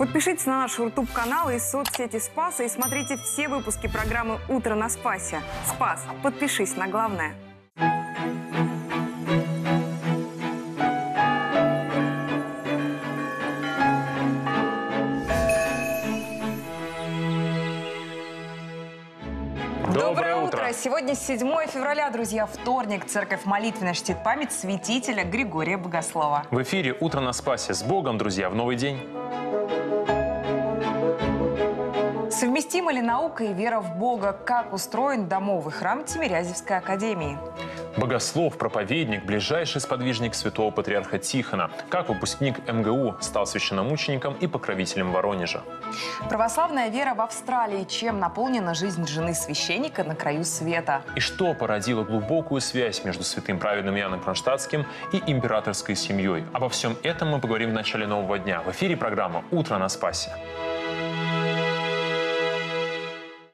Подпишитесь на наш YouTube-канал и соцсети Спаса и смотрите все выпуски программы «Утро на Спасе». Спас, подпишись на главное. Доброе утро! Сегодня 7 февраля, друзья, вторник. Церковь молитвенно чтит память святителя Григория Богослова. В эфире «Утро на Спасе». С Богом, друзья, в новый день. Совместима ли наука и вера в Бога? Как устроен домовый храм Тимирязевской академии? Богослов, проповедник, ближайший сподвижник святого патриарха Тихона. Как выпускник МГУ стал священномучеником и покровителем Воронежа. Православная вера в Австралии. Чем наполнена жизнь жены священника на краю света? И что породило глубокую связь между святым праведным Яном Кронштадтским и императорской семьей? Обо всем этом мы поговорим в начале нового дня. В эфире программа «Утро на Спасе».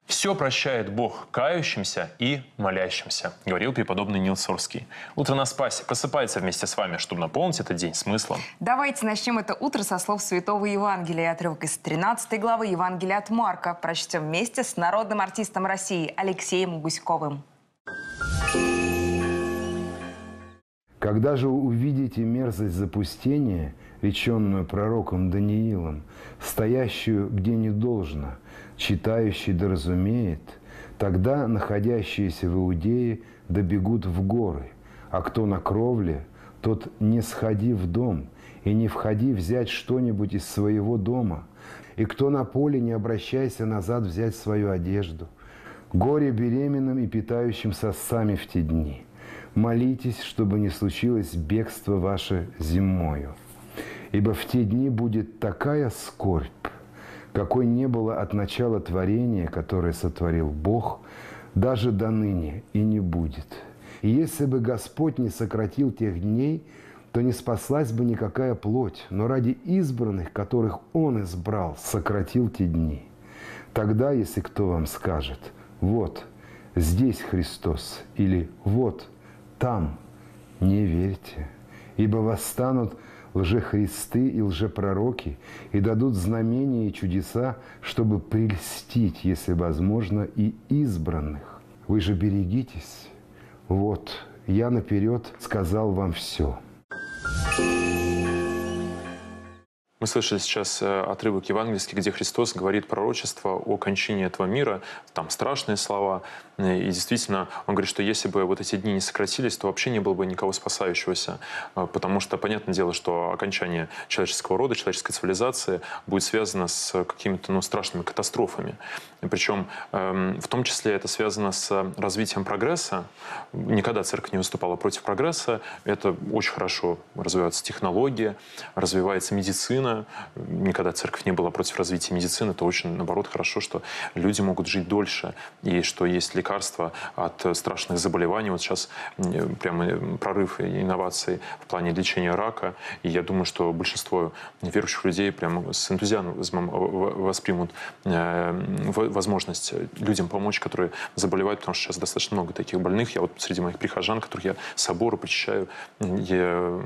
Все прощает Бог кающимся и молящимся, говорил преподобный Нил Сорский. Утро на спасе просыпается вместе с вами, чтобы наполнить этот день смыслом. Давайте начнем это утро со слов Святого Евангелия. Отрывок из 13 главы Евангелия от Марка. Прочтем вместе с народным артистом России Алексеем Гуськовым. Когда же увидите мерзость запустения, реченную пророком Даниилом, стоящую где не должно – читающий да разумеет, тогда находящиеся в Иудее добегут в горы, а кто на кровле, тот не сходи в дом и не входи взять что-нибудь из своего дома, и кто на поле, не обращайся назад взять свою одежду. Горе беременным и питающим сосами в те дни. Молитесь, чтобы не случилось бегство ваше зимою. Ибо в те дни будет такая скорбь, какой не было от начала творения, которое сотворил Бог, даже до ныне и не будет. И если бы Господь не сократил тех дней, то не спаслась бы никакая плоть, но ради избранных, которых Он избрал, сократил те дни. Тогда, если кто вам скажет, вот, здесь Христос, или вот, там, не верьте, ибо восстанут лжехристы и лжепророки и дадут знамения и чудеса, чтобы прельстить, если возможно, и избранных. Вы же берегитесь. Вот, я наперед сказал вам все. Мы слышали сейчас э, отрывок евангельский, где Христос говорит пророчество о кончине этого мира, там страшные слова. Э, и действительно, он говорит, что если бы вот эти дни не сократились, то вообще не было бы никого спасающегося. Э, потому что, понятное дело, что окончание человеческого рода, человеческой цивилизации будет связано с какими-то ну, страшными катастрофами. Причем эм, в том числе это связано с развитием прогресса. Никогда церковь не выступала против прогресса. Это очень хорошо развиваются технологии, развивается медицина. Никогда церковь не была против развития медицины. Это очень, наоборот, хорошо, что люди могут жить дольше. И что есть лекарства от страшных заболеваний. Вот сейчас прямо прорыв инноваций в плане лечения рака. И я думаю, что большинство верующих людей прямо с энтузиазмом воспримут э, возможность людям помочь, которые заболевают, потому что сейчас достаточно много таких больных. Я вот среди моих прихожан, которых я собору посещаю, я,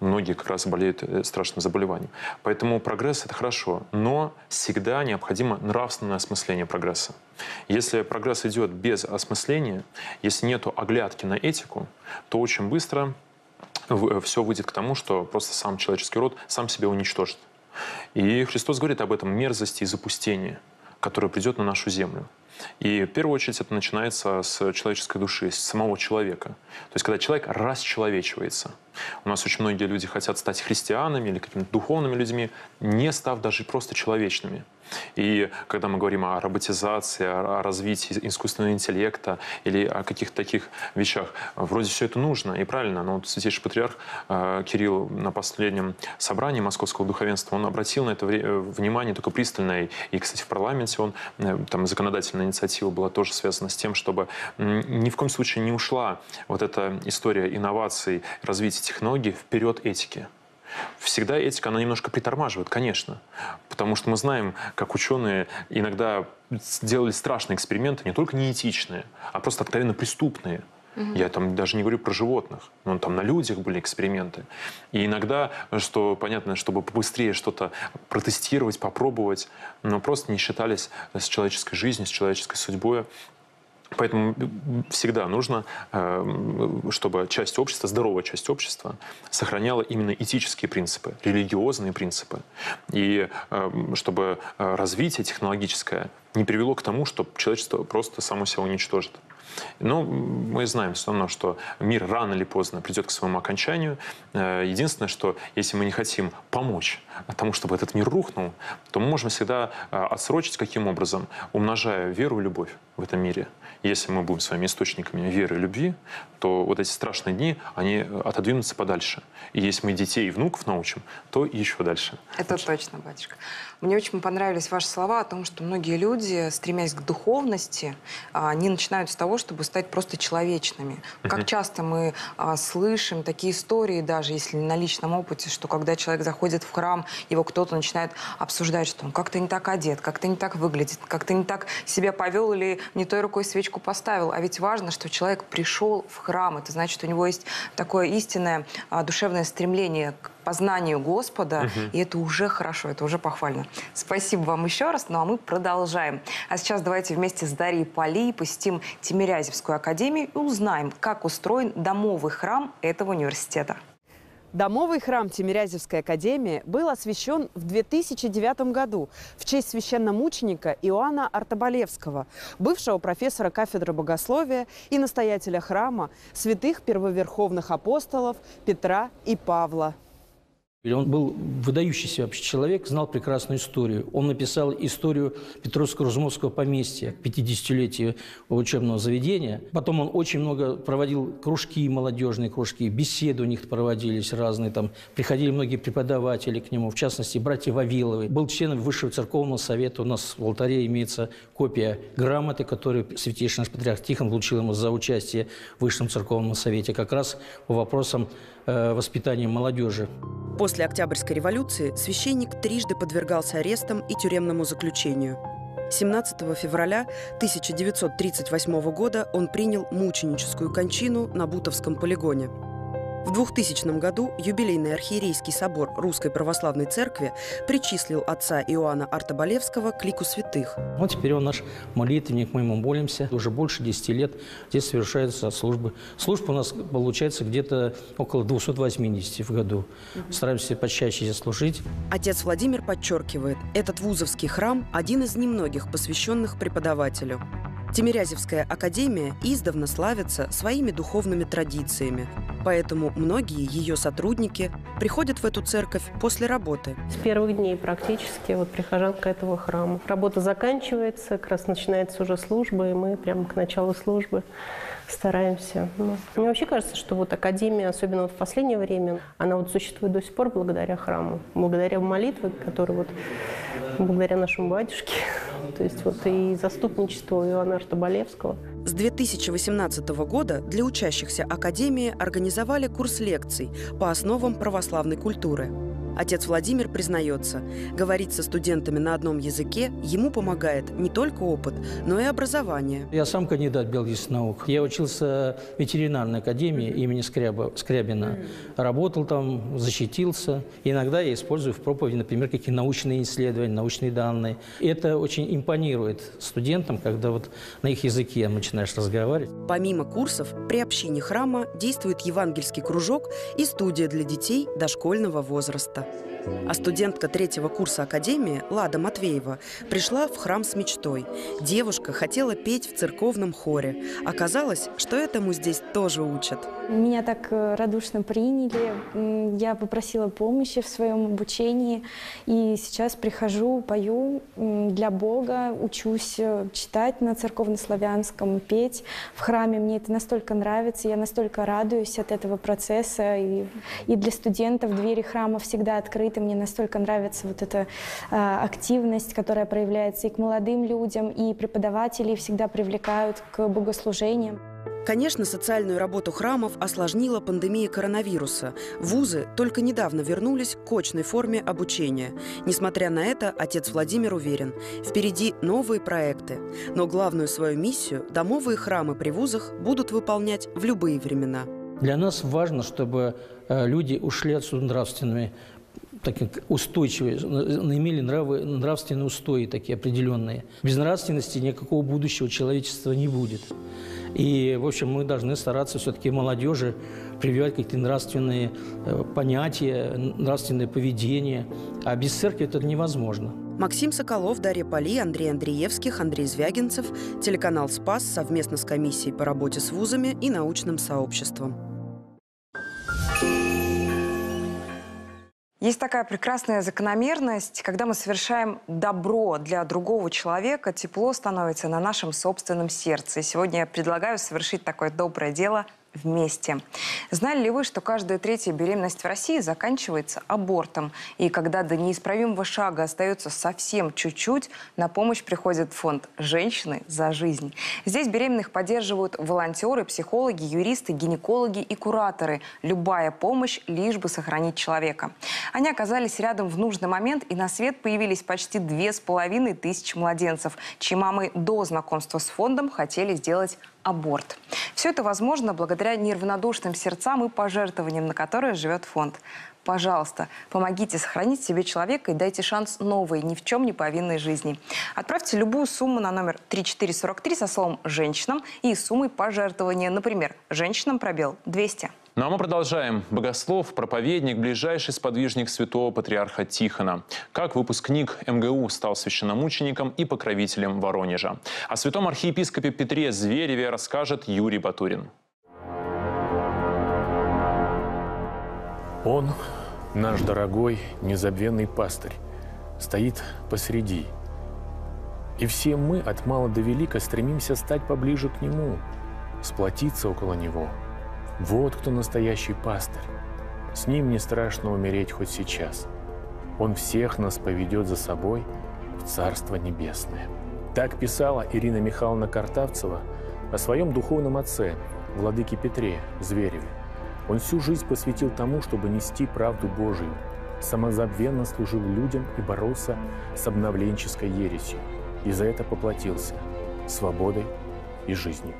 многие как раз болеют э, страшным заболеванием. Поэтому прогресс — это хорошо, но всегда необходимо нравственное осмысление прогресса. Если прогресс идет без осмысления, если нет оглядки на этику, то очень быстро все выйдет к тому, что просто сам человеческий род сам себя уничтожит. И Христос говорит об этом мерзости и запустении, которое придет на нашу землю. И в первую очередь это начинается с человеческой души, с самого человека. То есть когда человек расчеловечивается. У нас очень многие люди хотят стать христианами или какими-то духовными людьми, не став даже просто человечными. И когда мы говорим о роботизации, о развитии искусственного интеллекта или о каких-то таких вещах, вроде все это нужно и правильно, но вот Святейший Патриарх э, Кирилл на последнем собрании Московского духовенства, он обратил на это э, внимание только пристальное. И, кстати, в парламенте он, э, там законодательная инициатива была тоже связана с тем, чтобы ни в коем случае не ушла вот эта история инноваций, развития технологий вперед этики всегда этика, она немножко притормаживает, конечно. Потому что мы знаем, как ученые иногда делали страшные эксперименты, не только неэтичные, а просто откровенно преступные. Я там даже не говорю про животных. Но там на людях были эксперименты. И иногда, что понятно, чтобы побыстрее что-то протестировать, попробовать, но просто не считались с человеческой жизнью, с человеческой судьбой. Поэтому всегда нужно, э, чтобы часть общества, здоровая часть общества, сохраняла именно этические принципы, религиозные принципы. И э, чтобы э, развитие технологическое не привело к тому, что человечество просто само себя уничтожит. Но мы знаем все равно, что мир рано или поздно придет к своему окончанию. Единственное, что если мы не хотим помочь тому, чтобы этот мир рухнул, то мы можем всегда отсрочить каким образом, умножая веру и любовь в этом мире если мы будем своими источниками веры и любви, то вот эти страшные дни, они отодвинутся подальше. И если мы детей и внуков научим, то еще дальше. Это Значит, точно, батюшка. Мне очень понравились ваши слова о том, что многие люди, стремясь к духовности, а, не начинают с того, чтобы стать просто человечными. Как часто мы а, слышим такие истории, даже если на личном опыте, что когда человек заходит в храм, его кто-то начинает обсуждать, что он как-то не так одет, как-то не так выглядит, как-то не так себя повел или не той рукой свечку поставил. А ведь важно, что человек пришел в храм. Это значит, у него есть такое истинное а, душевное стремление к познанию Господа, и это уже хорошо, это уже похвально. Спасибо вам еще раз, ну а мы продолжаем. А сейчас давайте вместе с Дарьей Поли посетим Тимирязевскую академию и узнаем, как устроен домовый храм этого университета. Домовый храм Тимирязевской академии был освящен в 2009 году в честь священномученика Иоанна Артобалевского, бывшего профессора кафедры богословия и настоятеля храма святых первоверховных апостолов Петра и Павла. Он был выдающийся вообще человек, знал прекрасную историю. Он написал историю Петровско-Рузмовского поместья к 50-летию учебного заведения. Потом он очень много проводил кружки, молодежные кружки, беседы у них проводились разные. Там приходили многие преподаватели к нему, в частности, братья Вавиловы. Был членом Высшего церковного совета. У нас в алтаре имеется копия грамоты, которую святейший наш патриарх Тихон получил ему за участие в Высшем церковном совете, как раз по вопросам э, воспитания молодежи. После Октябрьской революции священник трижды подвергался арестам и тюремному заключению. 17 февраля 1938 года он принял мученическую кончину на Бутовском полигоне. В 2000 году юбилейный архиерейский собор Русской Православной Церкви причислил отца Иоанна Артобалевского к лику святых. Вот теперь он наш молитвенник, мы ему молимся. Уже больше 10 лет здесь совершаются службы. Служб у нас получается где-то около 280 в году. Стараемся почаще здесь служить. Отец Владимир подчеркивает, этот вузовский храм – один из немногих, посвященных преподавателю. Тимирязевская академия издавна славится своими духовными традициями, поэтому многие ее сотрудники приходят в эту церковь после работы. С первых дней практически вот прихожанка этого храма. Работа заканчивается, как раз начинается уже служба, и мы прямо к началу службы стараемся. Ну, мне вообще кажется, что вот Академия, особенно вот в последнее время, она вот существует до сих пор благодаря храму, благодаря молитве, которые вот благодаря нашему батюшке, то есть вот и заступничеству Иоанна Артобалевского. С 2018 года для учащихся Академии организовали курс лекций по основам православной культуры. Отец Владимир признается, говорить со студентами на одном языке ему помогает не только опыт, но и образование. Я сам кандидат биологических наук. Я учился в ветеринарной академии имени Скряба, Скрябина. Работал там, защитился. Иногда я использую в проповеди, например, какие научные исследования, научные данные. Это очень импонирует студентам, когда вот на их языке начинаешь разговаривать. Помимо курсов, при общине храма действует евангельский кружок и студия для детей дошкольного возраста. А студентка третьего курса Академии Лада Матвеева пришла в храм с мечтой. Девушка хотела петь в церковном хоре. Оказалось, что этому здесь тоже учат. Меня так э, радушно приняли. Я попросила помощи в своем обучении. И сейчас прихожу, пою для Бога, учусь э, читать на церковнославянском, петь в храме. Мне это настолько нравится, я настолько радуюсь от этого процесса. И для студентов двери храма всегда открыты. Мне настолько нравится вот эта а, активность, которая проявляется и к молодым людям, и преподаватели всегда привлекают к богослужениям. Конечно, социальную работу храмов осложнила пандемия коронавируса. Вузы только недавно вернулись к очной форме обучения. Несмотря на это, отец Владимир уверен, впереди новые проекты. Но главную свою миссию домовые храмы при вузах будут выполнять в любые времена. Для нас важно, чтобы э, люди ушли отсюда нравственными, так устойчивые, имели нравы, нравственные устои такие определенные. Без нравственности никакого будущего человечества не будет. И, в общем, мы должны стараться все-таки молодежи прививать какие-то нравственные э, понятия, нравственное поведение. А без церкви это невозможно. Максим Соколов, Дарья Поли, Андрей Андреевских, Андрей Звягинцев, телеканал «Спас» совместно с комиссией по работе с вузами и научным сообществом. Есть такая прекрасная закономерность, когда мы совершаем добро для другого человека, тепло становится на нашем собственном сердце. И сегодня я предлагаю совершить такое доброе дело – вместе. Знали ли вы, что каждая третья беременность в России заканчивается абортом? И когда до неисправимого шага остается совсем чуть-чуть, на помощь приходит фонд «Женщины за жизнь». Здесь беременных поддерживают волонтеры, психологи, юристы, гинекологи и кураторы. Любая помощь, лишь бы сохранить человека. Они оказались рядом в нужный момент, и на свет появились почти две с половиной тысячи младенцев, чьи мамы до знакомства с фондом хотели сделать аборт. Все это возможно благодаря неравнодушным сердцам и пожертвованиям, на которые живет фонд. Пожалуйста, помогите сохранить себе человека и дайте шанс новой, ни в чем не повинной жизни. Отправьте любую сумму на номер 3443 со словом «женщинам» и суммой пожертвования. Например, «женщинам пробел 200». Ну а мы продолжаем. Богослов, проповедник, ближайший сподвижник святого патриарха Тихона. Как выпускник МГУ стал священномучеником и покровителем Воронежа. О святом архиепископе Петре Звереве расскажет Юрий Батурин. Он, наш дорогой, незабвенный пастырь, стоит посреди. И все мы от мала до велика стремимся стать поближе к Нему, сплотиться около Него – вот кто настоящий пастырь. С ним не страшно умереть хоть сейчас. Он всех нас поведет за собой в Царство Небесное. Так писала Ирина Михайловна Картавцева о своем духовном отце, владыке Петре Звереве. Он всю жизнь посвятил тому, чтобы нести правду Божию, самозабвенно служил людям и боролся с обновленческой ересью. И за это поплатился свободой и жизнью.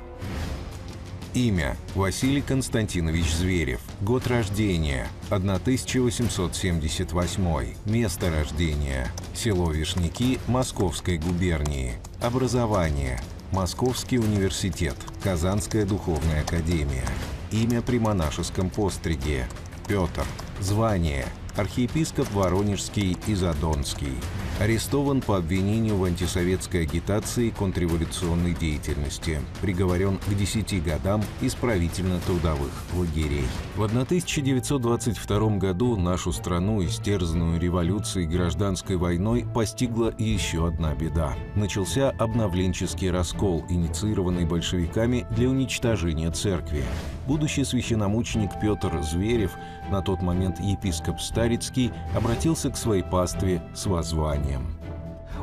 Имя – Василий Константинович Зверев. Год рождения – 1878. Место рождения – село Вишняки Московской губернии. Образование – Московский университет, Казанская духовная академия. Имя при монашеском постриге – Петр. Звание – архиепископ Воронежский и Задонский арестован по обвинению в антисоветской агитации и контрреволюционной деятельности, приговорен к 10 годам исправительно-трудовых лагерей. В 1922 году нашу страну, истерзанную революцией и гражданской войной, постигла еще одна беда. Начался обновленческий раскол, инициированный большевиками для уничтожения церкви. Будущий священномученик Петр Зверев, на тот момент епископ Старицкий, обратился к своей пастве с воззванием.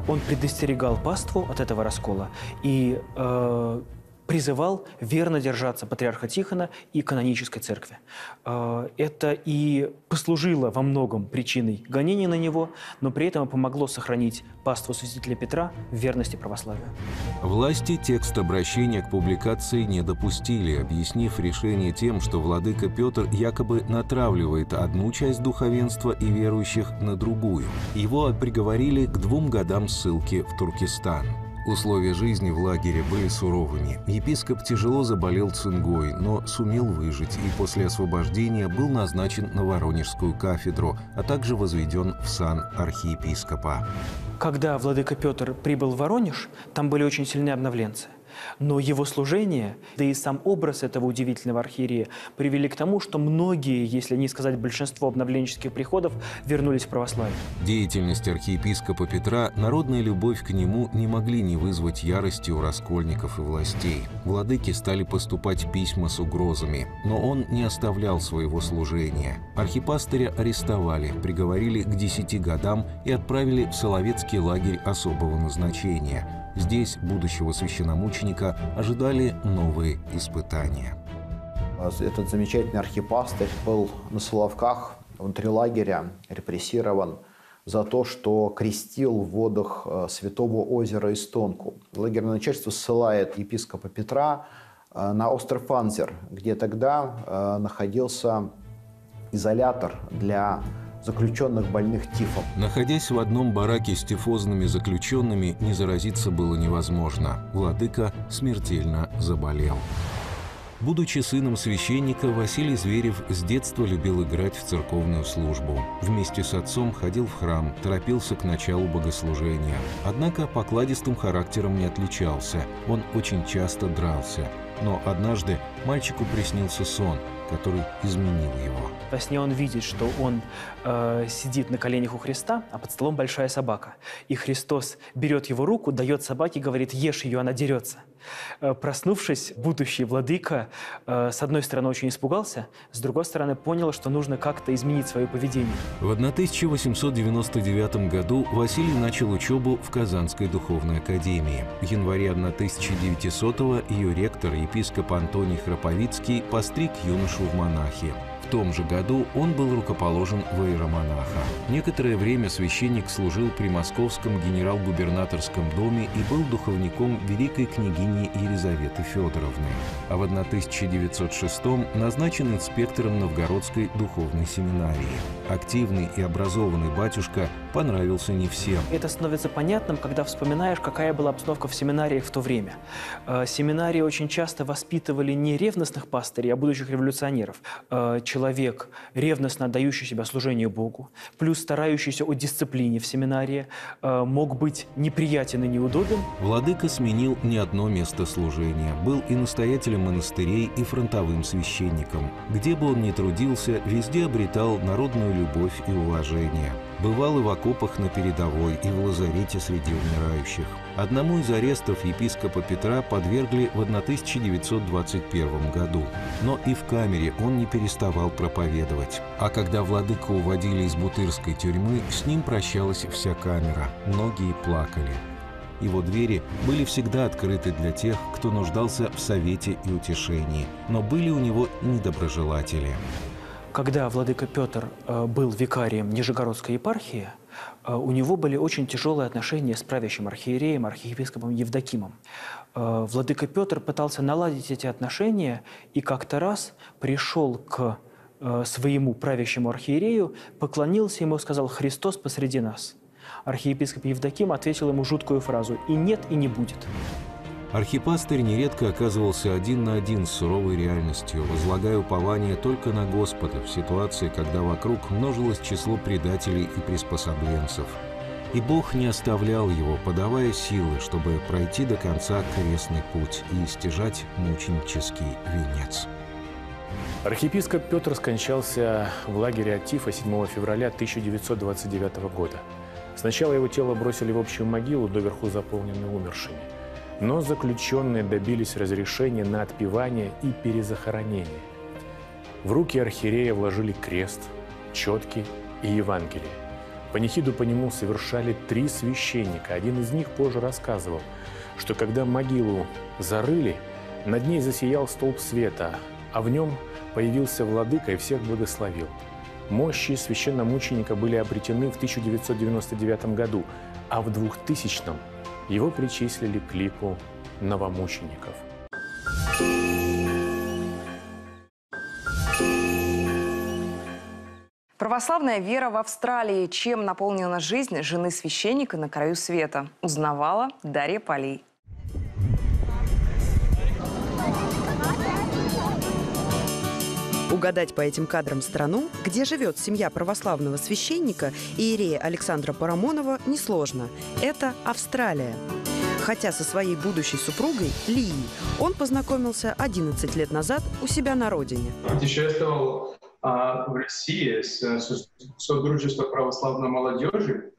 Он предостерегал паству от этого раскола и э, призывал верно держаться патриарха Тихона и канонической церкви. Э, это и послужило во многом причиной гонений на него, но при этом помогло сохранить паству святителя Петра в верности православию. Власти текст обращения к публикации не допустили, объяснив решение тем, что владыка Петр якобы натравливает одну часть духовенства и верующих на другую. Его приговорили к двум годам ссылки в Туркестан. Условия жизни в лагере были суровыми. Епископ тяжело заболел цингой, но сумел выжить и после освобождения был назначен на Воронежскую кафедру, а также возведен в сан архиепископа. Когда владыка Петр прибыл в Воронеж, там были очень сильные обновленцы. Но его служение, да и сам образ этого удивительного архиерея привели к тому, что многие, если не сказать большинство обновленческих приходов, вернулись в православие. Деятельность архиепископа Петра, народная любовь к нему не могли не вызвать ярости у раскольников и властей. Владыки стали поступать письма с угрозами, но он не оставлял своего служения. Архипастыря арестовали, приговорили к десяти годам и отправили в Соловецкий лагерь особого назначения – Здесь будущего священномученика ожидали новые испытания. Этот замечательный архипастырь был на Соловках внутри лагеря, репрессирован за то, что крестил в водах э, Святого озера Истонку. Лагерное начальство ссылает епископа Петра э, на остров Фанзер, где тогда э, находился изолятор для заключенных больных тифом. Находясь в одном бараке с тифозными заключенными, не заразиться было невозможно. Владыка смертельно заболел. Будучи сыном священника, Василий Зверев с детства любил играть в церковную службу. Вместе с отцом ходил в храм, торопился к началу богослужения. Однако покладистым характером не отличался. Он очень часто дрался. Но однажды мальчику приснился сон, который изменил его. Во сне он видит, что он э, сидит на коленях у Христа, а под столом большая собака. И Христос берет его руку, дает собаке, говорит, ешь ее, она дерется. Э, проснувшись, будущий владыка, э, с одной стороны, очень испугался, с другой стороны, понял, что нужно как-то изменить свое поведение. В 1899 году Василий начал учебу в Казанской духовной академии. В январе 1900-го ее ректор, епископ Антоний Храповицкий, постриг юношу в монахи том же году он был рукоположен в иеромонаха. Некоторое время священник служил при Московском генерал-губернаторском доме и был духовником великой княгини Елизаветы Федоровны. А в 1906 назначен инспектором Новгородской духовной семинарии. Активный и образованный батюшка понравился не всем. Это становится понятным, когда вспоминаешь, какая была обстановка в семинариях в то время. Э, семинарии очень часто воспитывали не ревностных пастырей, а будущих революционеров. Э, человек, ревностно отдающий себя служению Богу, плюс старающийся о дисциплине в семинарии, э, мог быть неприятен и неудобен. Владыка сменил не одно место служения. Был и настоятелем монастырей, и фронтовым священником. Где бы он ни трудился, везде обретал народную любовь и уважение. Бывал и в окопах на передовой, и в лазарете среди умирающих. Одному из арестов епископа Петра подвергли в 1921 году. Но и в камере он не переставал проповедовать. А когда владыку уводили из бутырской тюрьмы, с ним прощалась вся камера. Многие плакали. Его двери были всегда открыты для тех, кто нуждался в совете и утешении, но были у него недоброжелатели. Когда владыка Петр э, был викарием Нижегородской епархии, э, у него были очень тяжелые отношения с правящим архиереем, архиепископом Евдокимом. Э, владыка Петр пытался наладить эти отношения и как-то раз пришел к своему правящему архиерею, поклонился ему и сказал «Христос посреди нас». Архиепископ Евдоким ответил ему жуткую фразу «И нет, и не будет». Архипастырь нередко оказывался один на один с суровой реальностью, возлагая упование только на Господа в ситуации, когда вокруг множилось число предателей и приспособленцев. И Бог не оставлял его, подавая силы, чтобы пройти до конца крестный путь и стяжать мученический венец. Архиепископ Петр скончался в лагере Атифа 7 февраля 1929 года. Сначала его тело бросили в общую могилу, доверху заполненную умершими – но заключенные добились разрешения на отпевание и перезахоронение. В руки архиерея вложили крест, четки и Евангелие. Панихиду по нему совершали три священника. Один из них позже рассказывал, что когда могилу зарыли, над ней засиял столб света, а в нем появился владыка и всех благословил. Мощи священномученика были обретены в 1999 году, а в 2000 его причислили к лику новомучеников. Православная вера в Австралии. Чем наполнена жизнь жены священника на краю света? Узнавала Дарья Полей. Угадать по этим кадрам страну, где живет семья православного священника Иерея Александра Парамонова, несложно. Это Австралия. Хотя со своей будущей супругой Лией он познакомился 11 лет назад у себя на родине. Путешествовал а, в России с, с православной молодежи.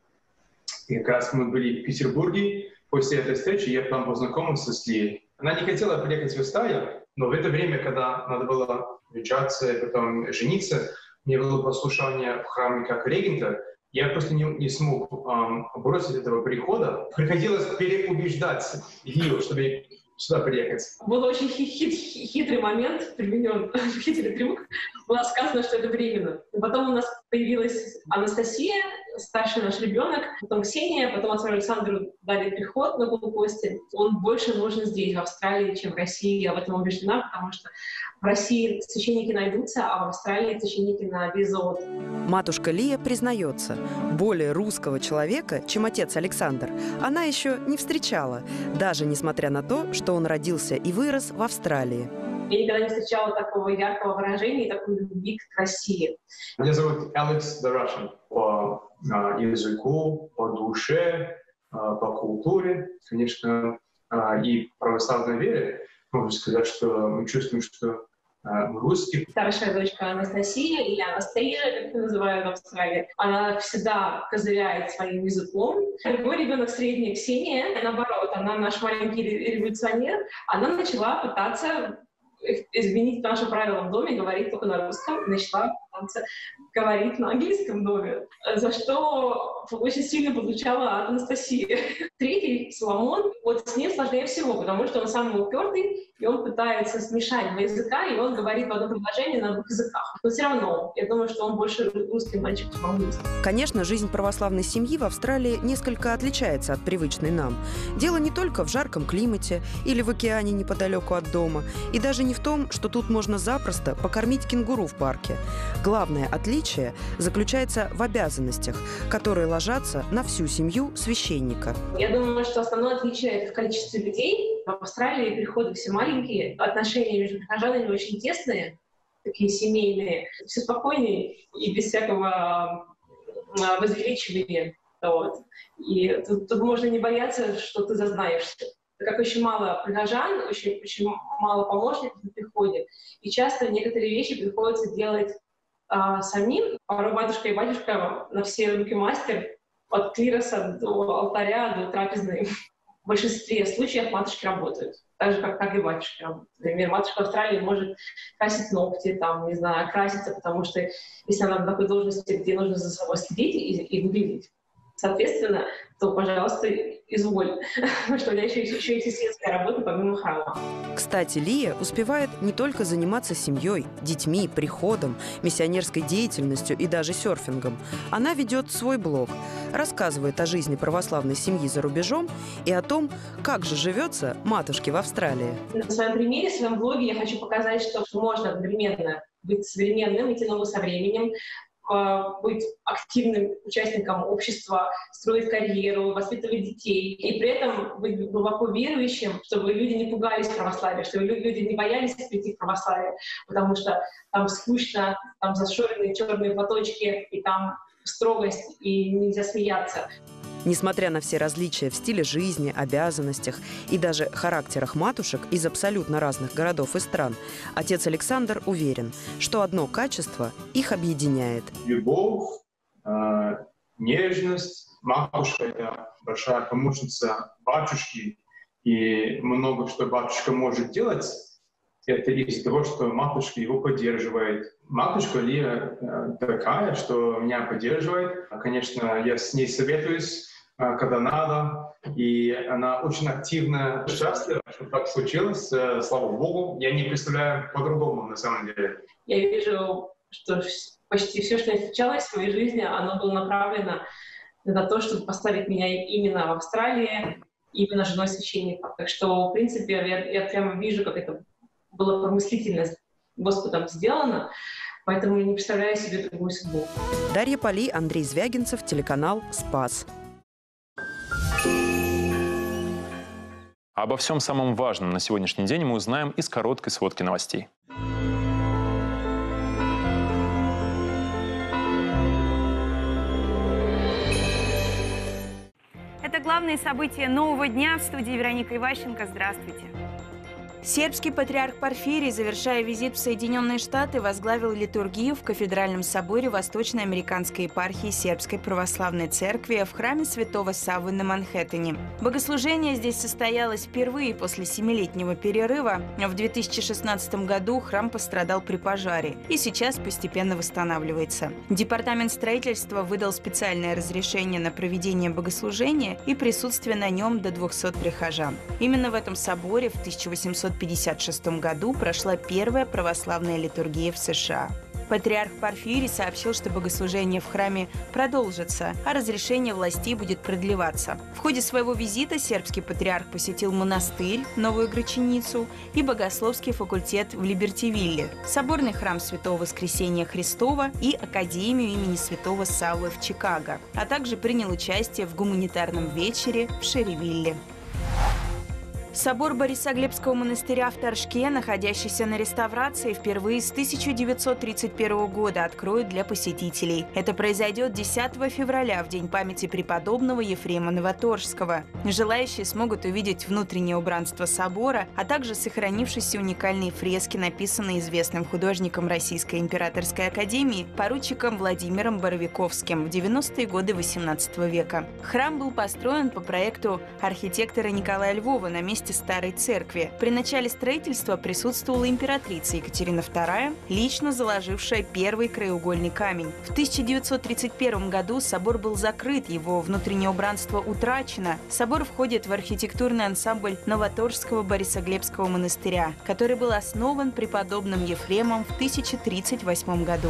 И как раз мы были в Петербурге. После этой встречи я там познакомился с Лией. Она не хотела приехать в Истаю, но в это время, когда надо было венчаться и потом жениться, мне было послушание в храме как регента, я просто не, не смог эм, бросить этого прихода. Приходилось переубеждать ее, чтобы сюда приехать. Был очень хит, хит, хитрый момент, применен хитрый трюк. Было сказано, что это временно. Потом у нас появилась Анастасия, старший наш ребенок, потом Ксения, потом отцу Александру дали приход на Голокосте. Он больше нужен здесь, в Австралии, чем в России. Я в этом убеждена, потому что в России священники найдутся, а в Австралии священники на золото. Матушка Лия признается, более русского человека, чем отец Александр, она еще не встречала, даже несмотря на то, что он родился и вырос в Австралии. Я никогда не встречала такого яркого выражения и такой любви к России. Меня зовут Алекс the Russian. По а, языку, по душе, а, по культуре, конечно, а, и православной вере. Можно сказать, что мы чувствуем, что мы русские. Старшая дочка Анастасия, или Анастасия, как это называют в Австралии, она всегда козыряет своим языком. Другой ребенок средний, Ксения, наоборот, она наш маленький революционер, она начала пытаться изменить наши правила в доме, говорить только на русском, начала говорить на английском доме, за что очень сильно получала от Анастасии. Третий, Соломон, вот с ним сложнее всего, потому что он самый упертый, и он пытается смешать два языка, и он говорит в одном предложении на двух языках. Но все равно, я думаю, что он больше русский мальчик, чем английский. Конечно, жизнь православной семьи в Австралии несколько отличается от привычной нам. Дело не только в жарком климате или в океане неподалеку от дома, и даже не в том, что тут можно запросто покормить кенгуру в парке. Главное отличие заключается в обязанностях, которые ложатся на всю семью священника. Я думаю, что основное отличие — это в количестве людей. В Австралии приходы все маленькие, отношения между прихожанами очень тесные, такие семейные, все спокойнее и без всякого а, возвеличивания. Вот. И тут, тут можно не бояться, что ты зазнаешься. Как очень мало прихожан, очень, очень мало помощников на приходе, и часто некоторые вещи приходится делать а, самим. Порой батюшка и батюшка на все руки мастер от клироса до алтаря, до трапезной. В большинстве случаев матушки работают. Так же, как, как и батюшки работают. Например, матушка в Австралии может красить ногти, там, не знаю, краситься, потому что если она на такой должности, где нужно за собой следить и, и выглядеть, соответственно, то, пожалуйста, изволь, что у меня еще, еще есть светская работа помимо храма. Кстати, Лия успевает не только заниматься семьей, детьми, приходом, миссионерской деятельностью и даже серфингом. Она ведет свой блог, рассказывает о жизни православной семьи за рубежом и о том, как же живется матушке в Австралии. На своем примере, в своем блоге я хочу показать, что можно одновременно быть современным, идти ногу со временем, быть активным участником общества, строить карьеру, воспитывать детей, и при этом быть глубоко верующим, чтобы люди не пугались православия, чтобы люди не боялись прийти в православие, потому что там скучно, там зашоренные черные платочки, и там строгость, и нельзя смеяться. Несмотря на все различия в стиле жизни, обязанностях и даже характерах матушек из абсолютно разных городов и стран, отец Александр уверен, что одно качество их объединяет. Любовь, э, нежность. Матушка – это большая помощница батюшки, и много что батюшка может делать, это из-за того, что матушка его поддерживает. Матушка Лия э, такая, что меня поддерживает. Конечно, я с ней советуюсь, э, когда надо, и она очень активно, счастлива, что так случилось, э, слава Богу. Я не представляю по-другому на самом деле. Я вижу, что почти все, что я встречалась в своей жизни, оно было направлено на то, чтобы поставить меня именно в Австралии, именно женой священника. Так что, в принципе, я, я прямо вижу, как это было промыслительно Господом сделано, поэтому я не представляю себе другую судьбу. Дарья Поли, Андрей Звягинцев, телеканал «Спас». Обо всем самом важном на сегодняшний день мы узнаем из короткой сводки новостей. Это главные события нового дня в студии Вероника Иващенко. Здравствуйте. Сербский патриарх Порфирий, завершая визит в Соединенные Штаты, возглавил литургию в Кафедральном соборе Восточноамериканской епархии Сербской Православной Церкви в храме Святого Саввы на Манхэттене. Богослужение здесь состоялось впервые после семилетнего перерыва. В 2016 году храм пострадал при пожаре и сейчас постепенно восстанавливается. Департамент строительства выдал специальное разрешение на проведение богослужения и присутствие на нем до 200 прихожан. Именно в этом соборе в 1800 1956 году прошла первая православная литургия в США. Патриарх Порфирий сообщил, что богослужение в храме продолжится, а разрешение властей будет продлеваться. В ходе своего визита сербский патриарх посетил монастырь, Новую Граченицу и богословский факультет в Либертивилле, соборный храм Святого Воскресения Христова и Академию имени Святого Саввы в Чикаго, а также принял участие в гуманитарном вечере в Шеревилле. Собор Борисоглебского монастыря в Торжке, находящийся на реставрации, впервые с 1931 года откроют для посетителей. Это произойдет 10 февраля, в день памяти преподобного Ефрема Новоторжского. Желающие смогут увидеть внутреннее убранство собора, а также сохранившиеся уникальные фрески, написанные известным художником Российской императорской академии поручиком Владимиром Боровиковским в 90-е годы XVIII века. Храм был построен по проекту архитектора Николая Львова на месте месте старой церкви. При начале строительства присутствовала императрица Екатерина II, лично заложившая первый краеугольный камень. В 1931 году собор был закрыт, его внутреннее убранство утрачено. Собор входит в архитектурный ансамбль Новоторжского Борисоглебского монастыря, который был основан преподобным Ефремом в 1038 году.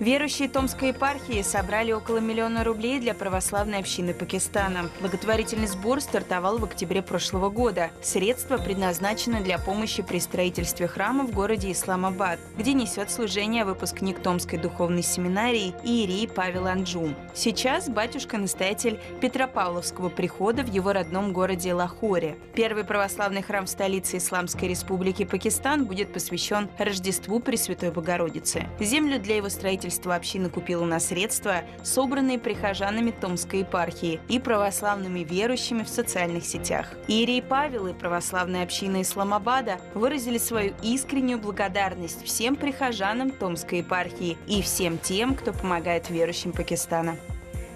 Верующие Томской епархии собрали около миллиона рублей для православной общины Пакистана. Благотворительный сбор стартовал в октябре прошлого года. Средства предназначены для помощи при строительстве храма в городе Исламабад, где несет служение выпускник Томской духовной семинарии Иерей Павел Анджум. Сейчас батюшка-настоятель Петропавловского прихода в его родном городе Лахоре. Первый православный храм в столице Исламской республики Пакистан будет посвящен Рождеству Пресвятой Богородицы. Землю для его строительства строительство община купила на средства, собранные прихожанами Томской епархии и православными верующими в социальных сетях. Иерей Павел и православная община Исламабада выразили свою искреннюю благодарность всем прихожанам Томской епархии и всем тем, кто помогает верующим Пакистана.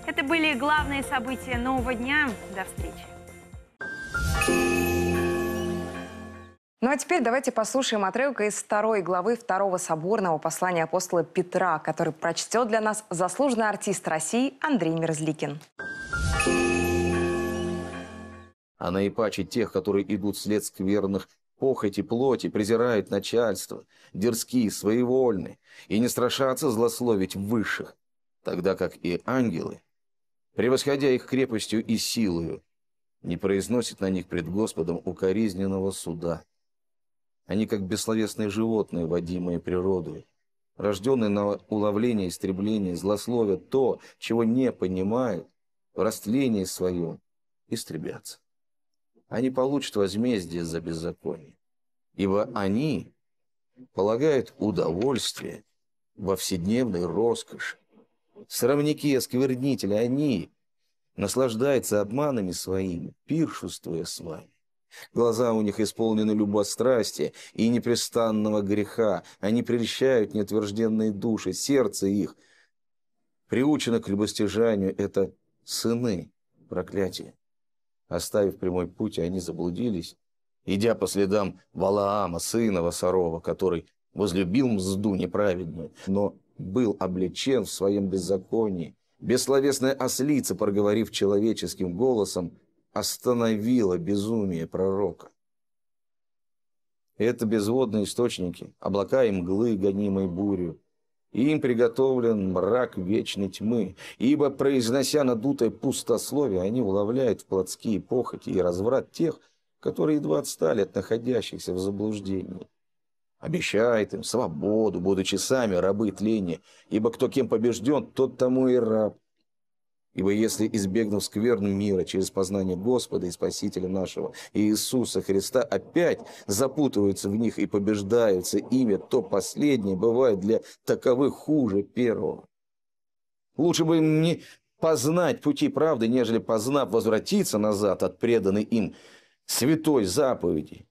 Это были главные события нового дня. До встречи. Ну а теперь давайте послушаем отрывок из второй главы второго соборного послания апостола Петра, который прочтет для нас заслуженный артист России Андрей Мерзликин. А наипаче тех, которые идут вслед скверных похоти плоти, презирают начальство, дерзкие, своевольны, и не страшатся злословить высших, тогда как и ангелы, превосходя их крепостью и силою, не произносят на них пред Господом укоризненного суда. Они как бессловесные животные, водимые природой. Рожденные на уловление истребление, злословят то, чего не понимают, в растлении своем истребятся. Они получат возмездие за беззаконие, ибо они полагают удовольствие во вседневной роскоши. Срамники осквернители, они наслаждаются обманами своими, пиршествуя с вами. Глаза у них исполнены любострастия и непрестанного греха. Они прельщают неотвержденные души, сердце их приучено к любостяжанию. Это сыны проклятия. Оставив прямой путь, они заблудились, идя по следам Валаама, сына Васарова, который возлюбил мзду неправедную, но был облечен в своем беззаконии. Бессловесная ослица, проговорив человеческим голосом, остановило безумие пророка. Это безводные источники, облака и мглы, гонимой бурью. Им приготовлен мрак вечной тьмы, ибо, произнося надутое пустословие, они уловляют в плотские похоти и разврат тех, которые едва отстали от находящихся в заблуждении. Обещает им свободу, будучи сами рабы тления, ибо кто кем побежден, тот тому и раб. Ибо если, избегнув скверн мира через познание Господа и Спасителя нашего Иисуса Христа, опять запутываются в них и побеждаются ими, то последнее бывает для таковых хуже первого. Лучше бы им не познать пути правды, нежели познав возвратиться назад от преданной им святой заповеди.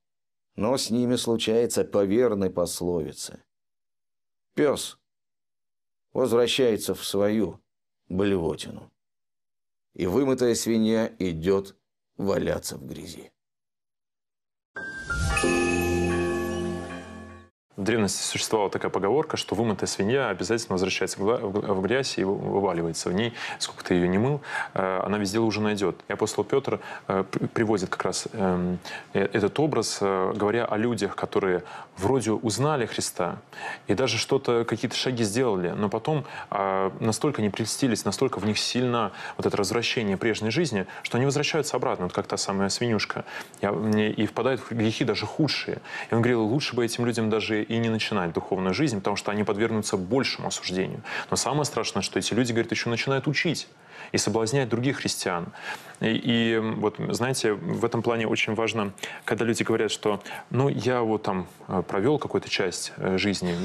Но с ними случается по верной пословице. Пес возвращается в свою блевотину, и вымытая свинья идет валяться в грязи. В древности существовала такая поговорка, что вымытая свинья обязательно возвращается в грязь и вываливается в ней. Сколько ты ее не мыл, э, она везде уже найдет. И апостол Петр э, приводит как раз эм, э, этот образ, говоря о людях, которые вроде узнали Христа и даже что-то, какие-то шаги сделали, но потом настолько не прельстились, настолько в них сильно вот это развращение прежней жизни, что они возвращаются обратно, вот как та самая свинюшка, и впадают в грехи даже худшие. И он говорил, лучше бы этим людям даже и не начинать духовную жизнь, потому что они подвергнутся большему осуждению. Но самое страшное, что эти люди, говорят, еще начинают учить и соблазнять других христиан. И, и вот, знаете, в этом плане очень важно, когда люди говорят, что, ну, я вот там э, провел какую-то часть э, жизни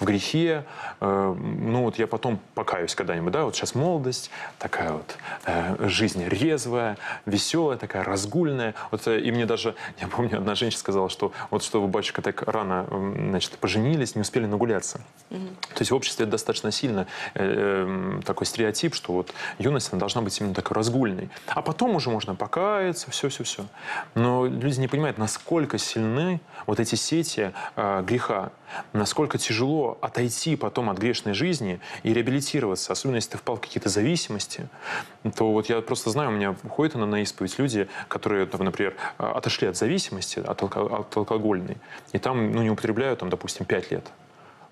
в грехе, э, ну, вот я потом покаюсь когда-нибудь, да, вот сейчас молодость, такая вот жизнь резвая, веселая, такая разгульная. Вот, и мне даже, я помню, одна женщина сказала, что вот что вы, батюшка, так рано, значит, поженились, не успели нагуляться. Mm-hmm. То есть в обществе это достаточно сильно э, такой стереотип, что вот юность, она должна быть именно такой разгульной. А потом уже можно покаяться, все-все-все. Но люди не понимают, насколько сильны вот эти сети э, греха, насколько тяжело отойти потом от грешной жизни и реабилитироваться, особенно если ты впал в какие-то зависимости, то вот я просто знаю, у меня ходят на исповедь люди, которые, например, отошли от зависимости, от, алко- от алкогольной, и там ну, не употребляют, там, допустим, 5 лет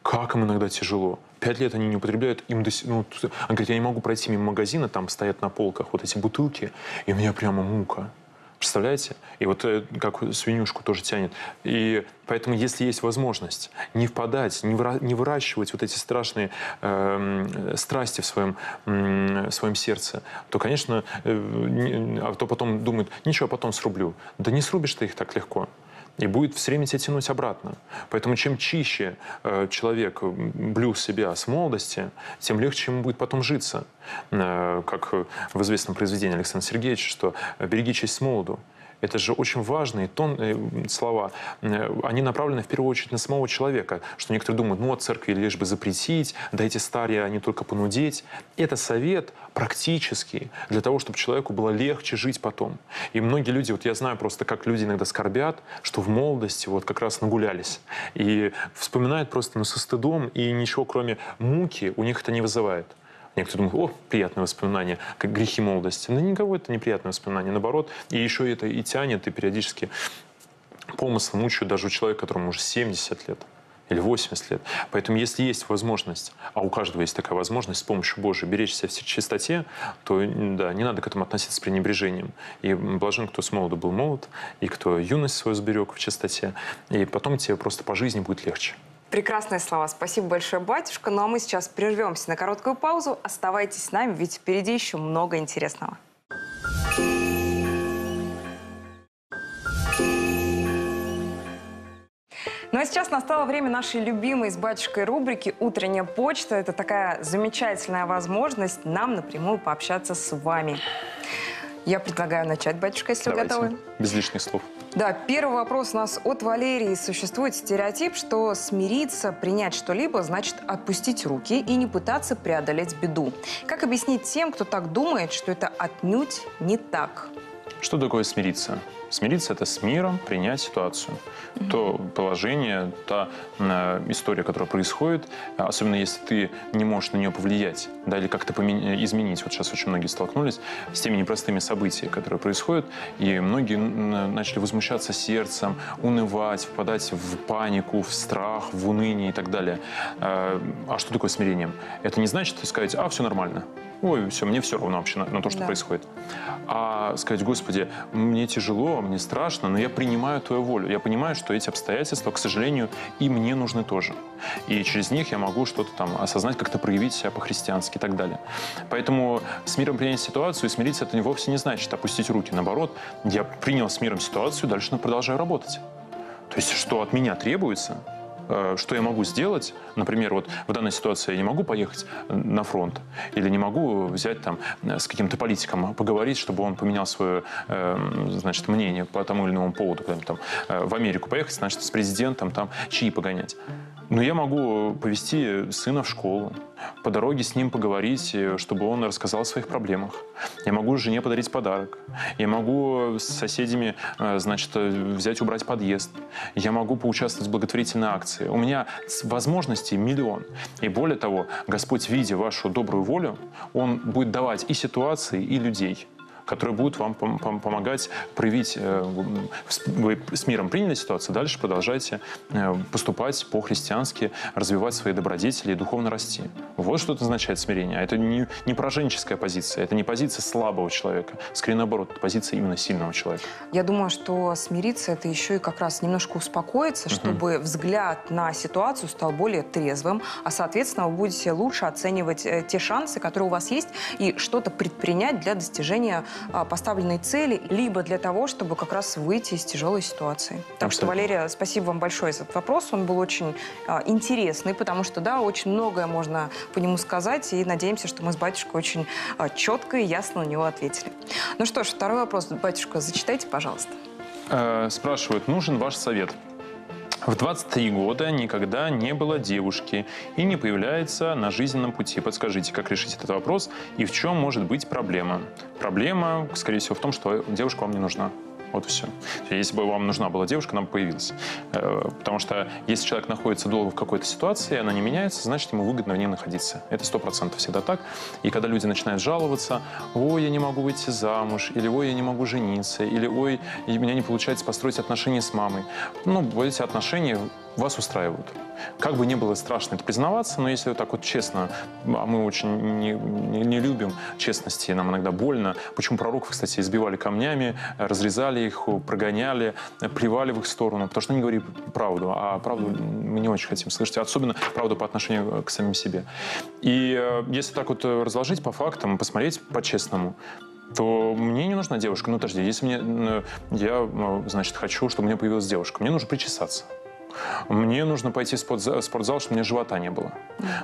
как им иногда тяжело. Пять лет они не употребляют, им до ну, он говорит, я не могу пройти мимо магазина, там стоят на полках вот эти бутылки, и у меня прямо мука. Представляете? И вот э, как свинюшку тоже тянет. И поэтому, если есть возможность не впадать, не, выра- не выращивать вот эти страшные э, страсти в своем, э, своем сердце, то, конечно, э, а то потом думают, ничего, потом срублю. Да не срубишь ты их так легко и будет все время тебя тянуть обратно. Поэтому чем чище э, человек блюз себя с молодости, тем легче ему будет потом житься. Э, как в известном произведении Александра Сергеевича, что «береги честь с молоду». Это же очень важные тон, э, слова. Э, они направлены в первую очередь на самого человека, что некоторые думают, ну, от церкви лишь бы запретить, да эти старые, они только понудеть. Это совет практический для того, чтобы человеку было легче жить потом. И многие люди, вот я знаю просто, как люди иногда скорбят, что в молодости вот как раз нагулялись. И вспоминают просто ну, со стыдом, и ничего кроме муки у них это не вызывает. Некоторые думают, о, приятное воспоминание, как грехи молодости. Но никого это неприятное воспоминание, наоборот. И еще это и тянет, и периодически помыслы мучают даже у человека, которому уже 70 лет или 80 лет. Поэтому если есть возможность, а у каждого есть такая возможность с помощью Божией беречь себя в чистоте, то да, не надо к этому относиться с пренебрежением. И блажен, кто с молоду был молод, и кто юность свою сберег в чистоте, и потом тебе просто по жизни будет легче. Прекрасные слова. Спасибо большое, батюшка. Ну а мы сейчас прервемся на короткую паузу. Оставайтесь с нами, ведь впереди еще много интересного. Ну а сейчас настало время нашей любимой с батюшкой рубрики «Утренняя почта». Это такая замечательная возможность нам напрямую пообщаться с вами. Я предлагаю начать, батюшка, если Давайте. вы готовы. Без лишних слов. Да, первый вопрос у нас от Валерии. Существует стереотип, что смириться, принять что-либо, значит отпустить руки и не пытаться преодолеть беду. Как объяснить тем, кто так думает, что это отнюдь не так? Что такое смириться? Смириться – это с миром принять ситуацию. Mm-hmm. То положение, та э, история, которая происходит, особенно если ты не можешь на нее повлиять, да, или как-то помен... изменить. Вот сейчас очень многие столкнулись с теми непростыми событиями, которые происходят, и многие начали возмущаться сердцем, унывать, впадать в панику, в страх, в уныние и так далее. Э, а что такое смирение? Это не значит сказать, а, все нормально ой, все, мне все равно вообще на, на то, что да. происходит. А сказать, Господи, мне тяжело, мне страшно, но я принимаю Твою волю. Я понимаю, что эти обстоятельства, к сожалению, и мне нужны тоже. И через них я могу что-то там осознать, как-то проявить себя по-христиански и так далее. Поэтому с миром принять ситуацию и смириться это вовсе не значит опустить руки. Наоборот, я принял с миром ситуацию, дальше продолжаю работать. То есть, что от меня требуется, что я могу сделать. Например, вот в данной ситуации я не могу поехать на фронт или не могу взять там э, с каким-то политиком поговорить, чтобы он поменял свое э, значит, мнение по тому или иному поводу, там э, в Америку поехать, значит, с президентом там чьи погонять. Но я могу повести сына в школу, по дороге с ним поговорить, э, чтобы он рассказал о своих проблемах. Я могу жене подарить подарок. Я могу с соседями, э, значит, э, взять, убрать подъезд. Я могу поучаствовать в благотворительной акции. У меня возможностей миллион. И более того, Господь, видя вашу добрую волю, Он будет давать и ситуации, и людей которые будут вам пом- пом- помогать проявить, э, вы с миром приняли ситуацию, дальше продолжайте э, поступать по-христиански, развивать свои добродетели и духовно расти. Вот что это означает смирение. А это не, не пораженческая позиция, это не позиция слабого человека, скорее наоборот, это позиция именно сильного человека. Я думаю, что смириться это еще и как раз немножко успокоиться, чтобы взгляд на ситуацию стал более трезвым, а соответственно вы будете лучше оценивать э, те шансы, которые у вас есть, и что-то предпринять для достижения а, поставленной цели, либо для того, чтобы как раз выйти из тяжелой ситуации. Так что, Абсолютно. Валерия, спасибо вам большое за этот вопрос. Он был очень а, интересный, потому что, да, очень многое можно по нему сказать, и надеемся, что мы с батюшкой очень а, четко и ясно на него ответили. Ну что ж, второй вопрос, батюшка, зачитайте, пожалуйста. Э, Спрашивают, нужен ваш совет. В 23 года никогда не было девушки и не появляется на жизненном пути. Подскажите, как решить этот вопрос и в чем может быть проблема? Проблема, скорее всего, в том, что девушка вам не нужна. Вот и все. Если бы вам нужна была девушка, бы появилась. Э, Потому что если человек находится долго в какой-то ситуации, она не меняется, значит, ему выгодно в ней находиться. Это сто процентов всегда так. И когда люди начинают жаловаться, ой, я не могу выйти замуж, или ой, я не могу жениться, или ой, у меня не получается построить отношения с мамой. Ну, эти отношения вас устраивают. Как бы ни было страшно это признаваться, но если вот так вот честно, а мы очень не, не- не любим честности, нам иногда больно. Почему пророков, кстати, избивали камнями, разрезали их, прогоняли, плевали в их сторону? Потому что они говорили правду, а правду мы не очень хотим слышать, особенно правду по отношению к самим себе. И э, если так вот разложить по фактам, посмотреть по-честному, то мне не нужна девушка. Ну, подожди, если мне, э, я, э, значит, хочу, чтобы у меня появилась девушка, мне нужно причесаться. Мне нужно пойти в спортзал, чтобы у меня живота не было.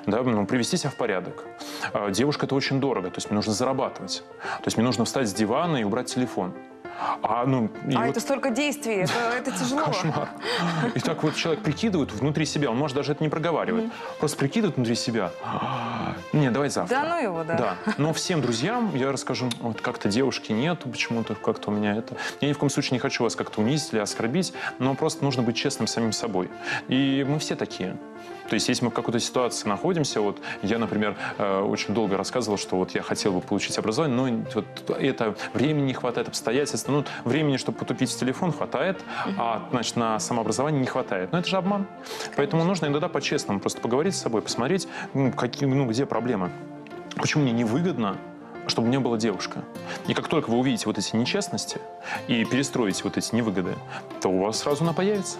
Да, ну, привести себя в порядок. А, Девушка это очень дорого, то есть мне нужно зарабатывать. То есть мне нужно встать с дивана и убрать телефон. А, ну, а вот- это столько действий, это, это тяжело. Кошмар. И так вот человек прикидывает внутри себя, он может даже это не проговаривать, просто прикидывает внутри себя. Не, давай завтра. Да ну его, да. Да. Но всем друзьям я расскажу, вот как-то девушки нету почему-то, как-то у меня это. Я ни в коем случае не хочу вас как-то унизить или оскорбить, но просто нужно быть честным самим собой. И мы все такие. То есть, если мы в какой-то ситуации находимся, вот я, например, э, очень долго рассказывал, что вот я хотел бы получить образование, но вот это времени не хватает, обстоятельств. Ну, времени, чтобы потупить в телефон, хватает, а, значит, на самообразование не хватает. Но это же обман. Поэтому нужно иногда по-честному просто поговорить с собой, посмотреть, ну, какие, ну, где проблемы. Почему мне невыгодно чтобы у меня была девушка. И как только вы увидите вот эти нечестности и перестроите вот эти невыгоды, то у вас сразу она появится.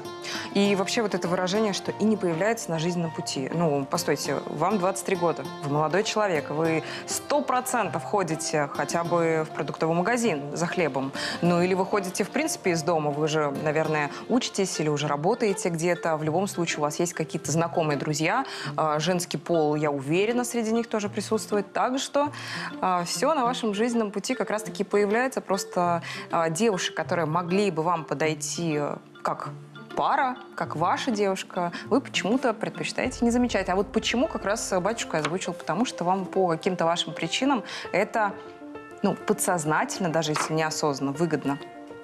И вообще вот это выражение, что и не появляется на жизненном пути. Ну, постойте, вам 23 года, вы молодой человек, вы сто процентов ходите хотя бы в продуктовый магазин за хлебом. Ну, или вы ходите, в принципе, из дома, вы же, наверное, учитесь или уже работаете где-то. В любом случае у вас есть какие-то знакомые друзья. А, Женский пол, я уверена, среди них тоже присутствует. Так что все на вашем жизненном пути как раз-таки появляется. Просто а, девушек, которые могли бы вам подойти э, как пара, как ваша девушка, вы почему-то предпочитаете не замечать. А вот почему как раз батюшка озвучил, потому что вам по каким-то вашим причинам это ну, подсознательно, даже если неосознанно, выгодно.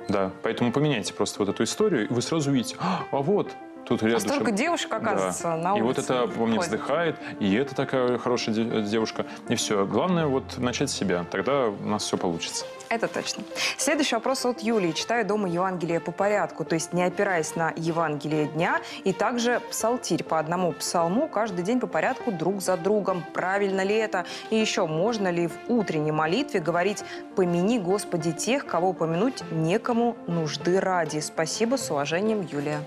Да, поэтому поменяйте просто вот эту историю, и вы сразу увидите, а, а вот, тут А рядышком. столько девушек, оказывается, Да. на И вот улице это во мне вздыхает, и это такая хорошая де- девушка. И все. Главное вот начать с себя, тогда у нас все получится. Это точно. Следующий вопрос от Юлии. Читаю дома Евангелие по порядку, то есть не опираясь на Евангелие дня, и также псалтирь по одному псалму каждый день по порядку друг за другом. Правильно ли это? И еще, можно ли в утренней молитве говорить «Помяни, Господи, тех, кого помянуть некому нужды ради». Спасибо, с уважением, Юлия.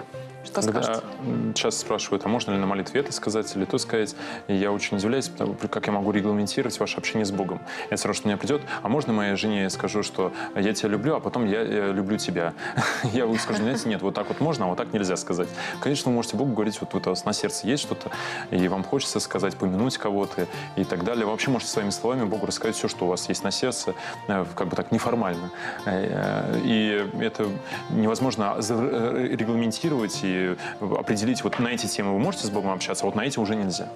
Что Когда скажете? часто спрашивают, а можно ли на молитве это сказать или то сказать, и я очень удивляюсь, потому, как я могу регламентировать ваше общение с Богом. Все равно, что мне придет, а можно моей жене я скажу, что я тебя люблю, а потом я, э, люблю тебя. Я скажу, знаете, нет, вот так вот можно, а вот так нельзя сказать. Конечно, вы можете Богу говорить, вот, вот у вас на сердце есть что-то, и вам хочется сказать, помянуть кого-то и так далее. Вы вообще можете своими словами Богу рассказать все, что у вас есть на сердце, э, как бы так неформально. Э, И это невозможно регламентировать и определить, вот на эти темы вы можете с Богом общаться, а вот на эти уже нельзя.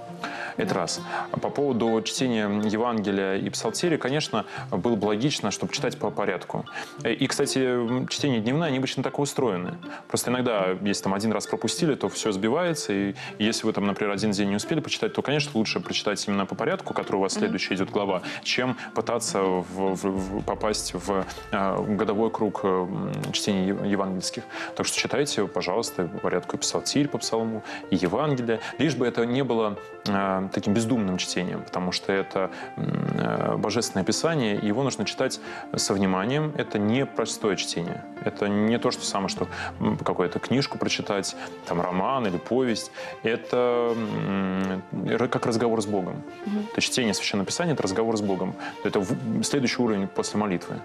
Это раз. А По поводу чтения Евангелия и Псалтири, конечно, было бы логично, чтобы читать по порядку. И, кстати, чтение дневное, они обычно так и устроены. Просто иногда, если там один раз пропустили, то все сбивается, и если вы там, например, один день не успели почитать, то, конечно, лучше прочитать именно по порядку, который у вас следующая идет глава, чем пытаться в- в- в- попасть в э, годовой круг э, чтений ев- евангельских. Так что читайте, пожалуйста, по порядку и Псалтирь по псалму, и Евангелие, лишь бы это не было э, таким бездумным чтением, потому что это э, божественное писание, и его нужно читать со вниманием. Это не простое чтение. Это не то, что самое, что какую-то книжку прочитать, там роман или повесть. Это р- как разговор с Богом. Это чтение Священного Писания, это разговор с Богом. Это следующий уровень после молитвы.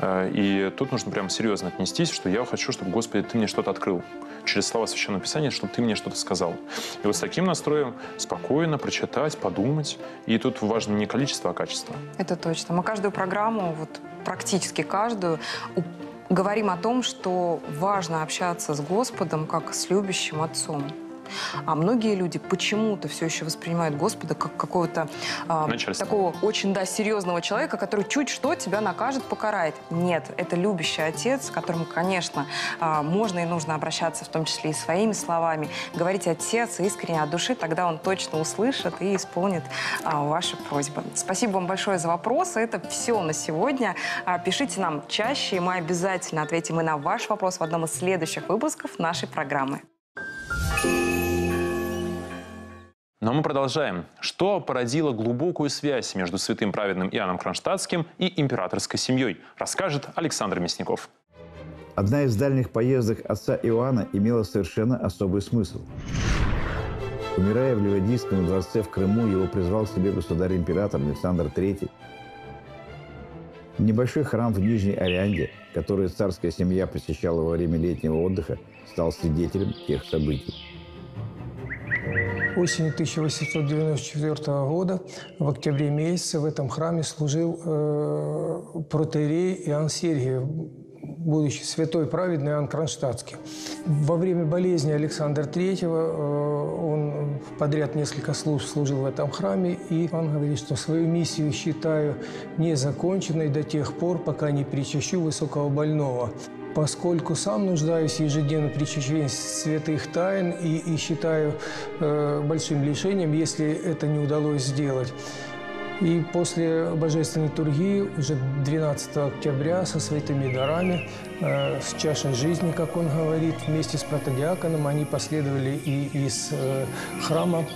Э, И тут нужно прям серьезно отнестись, что я хочу, чтобы, Господи, Ты мне что-то открыл через слова Священного Писания, чтобы Ты мне что-то сказал. И вот с таким настроем спокойно прочитать, подумать. И тут важно не количество, а качество. Это точно. Мы каждую программу, вот практически каждую, говорим о том, что важно общаться с Господом как с любящим отцом. А многие люди почему-то все еще воспринимают Господа как какого-то Начальство. такого очень да, серьезного человека, который чуть что тебя накажет, покарает. Нет, это любящий отец, к которому, конечно, а, можно и нужно обращаться, в том числе и своими словами. Говорите отец искренне от души, тогда он точно услышит и исполнит а, ваши просьбы. Спасибо вам большое за вопросы. Это все на сегодня. А, Пишите нам чаще, и мы обязательно ответим и на ваш вопрос в одном из следующих выпусков нашей программы. Но мы продолжаем. Что породило глубокую связь между святым праведным Иоанном Кронштадтским и императорской семьей, расскажет Александр Мясников. Одна из дальних поездок отца Иоанна имела совершенно особый смысл. Умирая в Ливадийском дворце в Крыму, его призвал к себе государь-император Александр III. Небольшой храм в Нижней Орианде, который царская семья посещала во время летнего отдыха, стал свидетелем тех событий. Осенью 1894 года, в октябре месяце, в этом храме служил э, протеерей Иоанн Сергиев, будущий святой праведный Иоанн Кронштадтский. Во время болезни Александра III э, он подряд несколько служб служил в этом храме, и он говорит, что свою миссию считаю незаконченной до тех пор, пока не причащу высокого больного поскольку сам нуждаюсь ежедневно в причащении святых тайн и, и считаю э, большим лишением, если это не удалось сделать. И после божественной литургии уже 12 октября со святыми дарами, э, с чашей жизни, как он говорит, вместе с протодиаконом они последовали и из э, храма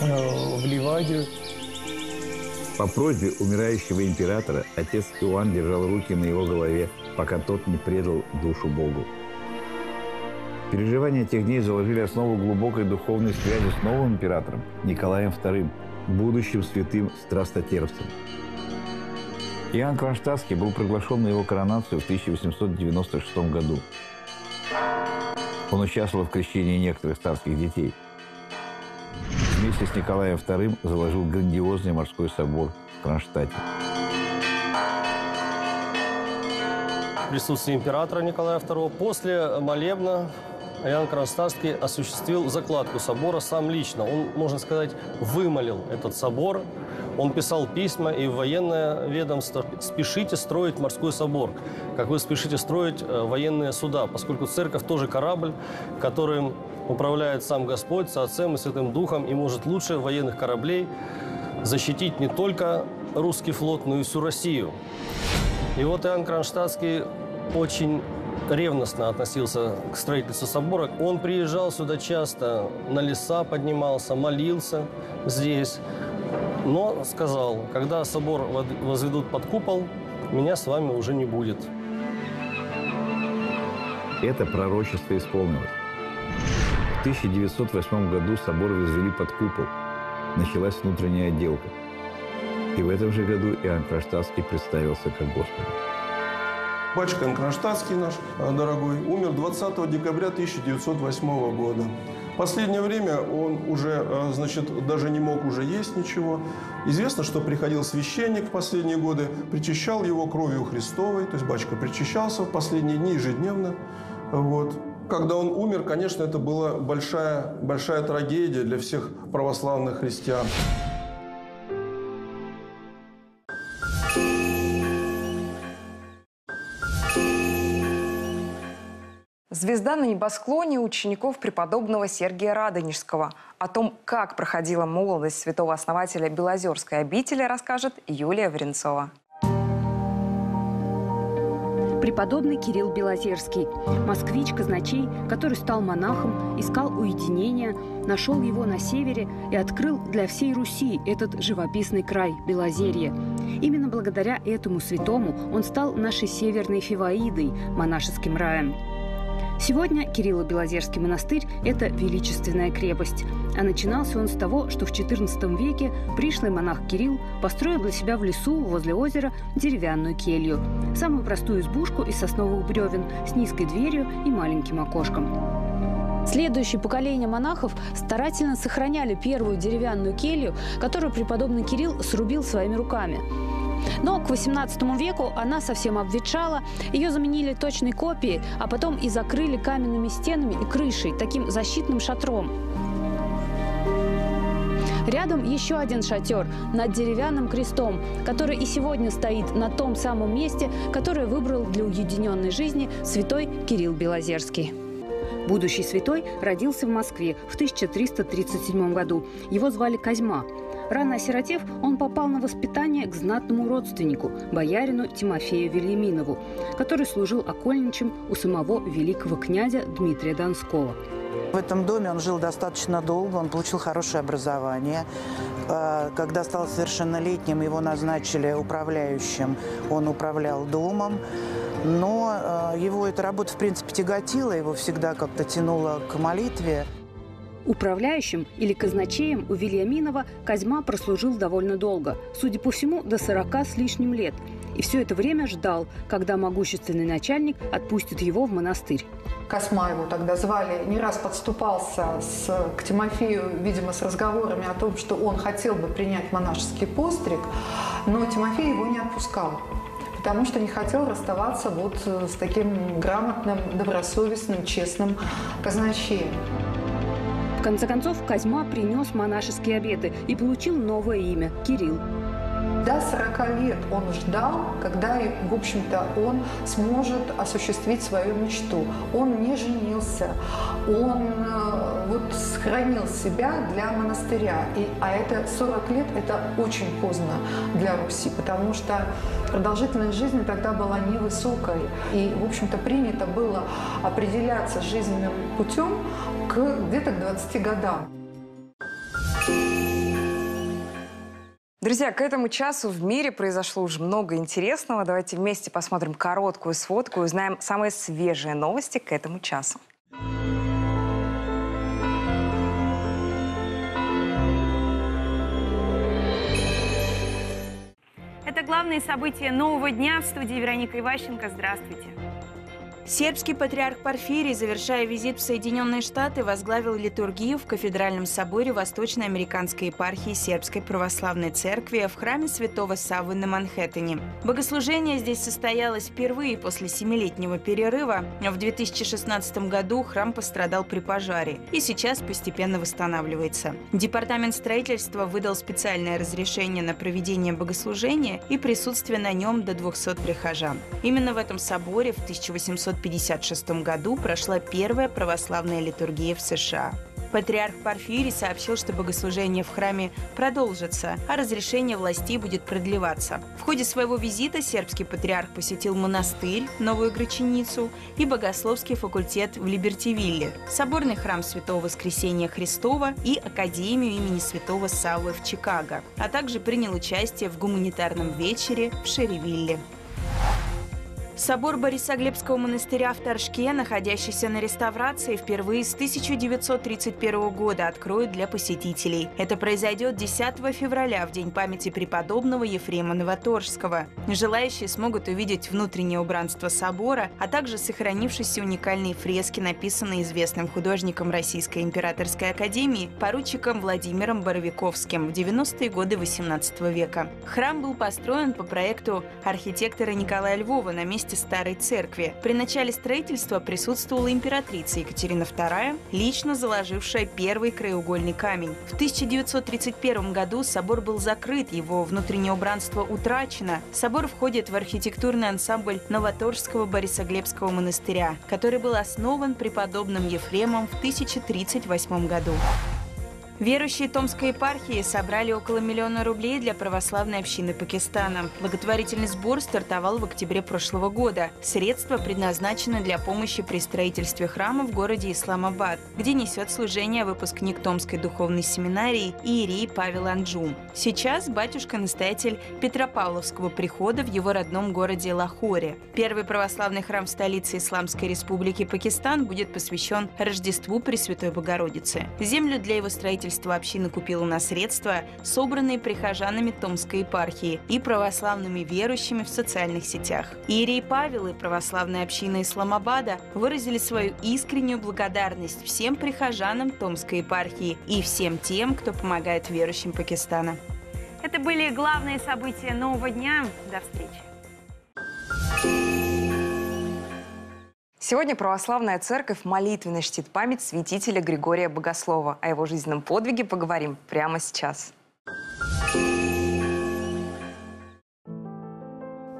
э, в Ливадию. По просьбе умирающего императора отец Иоанн держал руки на его голове, пока тот не предал душу Богу. Переживания тех дней заложили основу глубокой духовной связи с новым императором Николаем II, будущим святым страстотерпцем. Иоанн Кронштадтский был приглашен на его коронацию в 1896 году. Он участвовал в крещении некоторых царских детей. Вместе с Николаем II заложил грандиозный морской собор в Кронштадте. В присутствии императора Николая II. После молебна Иоанн Кронштадтский осуществил закладку собора сам лично. Он, можно сказать, вымолил этот собор. Он писал письма и в военное ведомство «Спешите строить морской собор, как вы спешите строить э, военные суда», поскольку церковь тоже корабль, которым управляет сам Господь со Отцем и Святым Духом и может лучше военных кораблей защитить не только русский флот, но и всю Россию. И вот Иоанн Кронштадтский очень ревностно относился к строительству собора. Он приезжал сюда часто, на леса поднимался, молился здесь. Но сказал, когда собор возведут под купол, меня с вами уже не будет. Это пророчество исполнилось. 1908 году собор возвели под купол. Началась внутренняя отделка. И в этом же году Иоанн Кронштадтский представился как Господь. Батюшка Иоанн Кронштадтский наш э, дорогой умер 20 декабря 1908 года. Последнее время он уже, э, значит, даже не мог уже есть ничего. Известно, что приходил священник в последние годы, причащал его кровью Христовой, то есть батюшка причащался в последние дни ежедневно. Вот. Когда он умер, конечно, это была большая, большая трагедия для всех православных христиан. Звезда на небосклоне учеников преподобного Сергия Радонежского. О том, как проходила молодость святого основателя Белозерской обители, расскажет Юлия Вренцова. Преподобный Кирилл Белозерский, москвич казначей, который стал монахом, искал уединения, нашел его на севере и открыл для всей Руси этот живописный край Белозерье. Именно благодаря этому святому он стал нашей северной Фиваидой, монашеским раем. Сегодня Кирилло-Белозерский монастырь – это величественная крепость. А начинался он с того, что в XIV веке пришлый монах Кирилл построил для себя в лесу возле озера деревянную келью. Самую простую избушку из сосновых бревен с низкой дверью и маленьким окошком. Следующие поколения монахов старательно сохраняли первую деревянную келью, которую преподобный Кирилл срубил своими руками. Но к XVIII веку она совсем обветшала, ее заменили точной копией, а потом и закрыли каменными стенами и крышей, таким защитным шатром. Рядом еще один шатер над деревянным крестом, который и сегодня стоит на том самом месте, которое выбрал для уединенной жизни святой Кирилл Белозерский. Будущий святой родился в Москве в 1337 году. Его звали Козьма. Рано осиротев, он попал на воспитание к знатному родственнику, боярину Тимофею Вильяминову, который служил окольничем у самого великого князя Дмитрия Донского. В этом доме он жил достаточно долго, он получил хорошее образование. А, когда стал совершеннолетним, его назначили управляющим, он управлял домом. Но а, его эта работа, в принципе, тяготила, его всегда как-то тянуло к молитве. Управляющим или казначеем у Вильяминова Козьма прослужил довольно долго, судя по всему, до 40 с лишним лет. И все это время ждал, когда могущественный начальник отпустит его в монастырь. Косма его тогда звали, не раз подступался с, к Тимофею, видимо, с разговорами о том, что он хотел бы принять монашеский постриг, но Тимофей его не отпускал потому что не хотел расставаться вот с таким грамотным, добросовестным, честным казначеем. В конце концов, Козьма принес монашеские обеты и получил новое имя – Кирилл. До 40 лет он ждал, когда, в общем-то, он сможет осуществить свою мечту. Он не женился, он э, вот сохранил себя для монастыря. И, а это 40 лет – это очень поздно для Руси, потому что продолжительность жизни тогда была невысокой. И, в общем-то, принято было определяться жизненным путем к где-то к 20 годам. Друзья, к этому часу в мире произошло уже много интересного. Давайте вместе посмотрим короткую сводку и узнаем самые свежие новости к этому часу. Это главные события нового дня в студии Вероника Иващенко. Здравствуйте. Сербский патриарх Порфирий, завершая визит в Соединенные Штаты, возглавил литургию в Кафедральном соборе Восточноамериканской епархии Сербской Православной Церкви в храме Святого Саввы на Манхэттене. Богослужение здесь состоялось впервые после семилетнего перерыва. В 2016 году храм пострадал при пожаре и сейчас постепенно восстанавливается. Департамент строительства выдал специальное разрешение на проведение богослужения и присутствие на нем до 200 прихожан. Именно в этом соборе в 1800 1956 году прошла первая православная литургия в США. Патриарх Порфирий сообщил, что богослужение в храме продолжится, а разрешение властей будет продлеваться. В ходе своего визита сербский патриарх посетил монастырь, Новую Граченицу и богословский факультет в Либертивилле, соборный храм Святого Воскресения Христова и Академию имени Святого Саввы в Чикаго, а также принял участие в гуманитарном вечере в Шеревилле. Собор Борисоглебского монастыря в Торжке, находящийся на реставрации, впервые с 1931 года откроют для посетителей. Это произойдет 10 февраля, в день памяти преподобного Ефрема Новоторжского. Желающие смогут увидеть внутреннее убранство собора, а также сохранившиеся уникальные фрески, написанные известным художником Российской императорской академии поручиком Владимиром Боровиковским в 90-е годы XVIII века. Храм был построен по проекту архитектора Николая Львова на месте старой церкви. При начале строительства присутствовала императрица Екатерина II, лично заложившая первый краеугольный камень. В 1931 году собор был закрыт, его внутреннее убранство утрачено. Собор входит в архитектурный ансамбль Новоторжского Борисоглебского монастыря, который был основан преподобным Ефремом в 1038 году. Верующие Томской епархии собрали около миллиона рублей для православной общины Пакистана. Благотворительный сбор стартовал в октябре прошлого года. Средства предназначены для помощи при строительстве храма в городе Исламабад, где несет служение выпускник Томской духовной семинарии Иерей Павел Анджум. Сейчас батюшка-настоятель Петропавловского прихода в его родном городе Лахоре. Первый православный храм в столице Исламской республики Пакистан будет посвящен Рождеству Пресвятой Богородицы. Землю для его строительства строительство общины купила на средства, собранные прихожанами Томской епархии и православными верующими в социальных сетях. Иерей Павел и православная община Исламабада выразили свою искреннюю благодарность всем прихожанам Томской епархии и всем тем, кто помогает верующим Пакистана. Это были главные события нового дня. До встречи. Сегодня православная церковь молитвенно чтит память святителя Григория Богослова. О его жизненном подвиге поговорим прямо сейчас.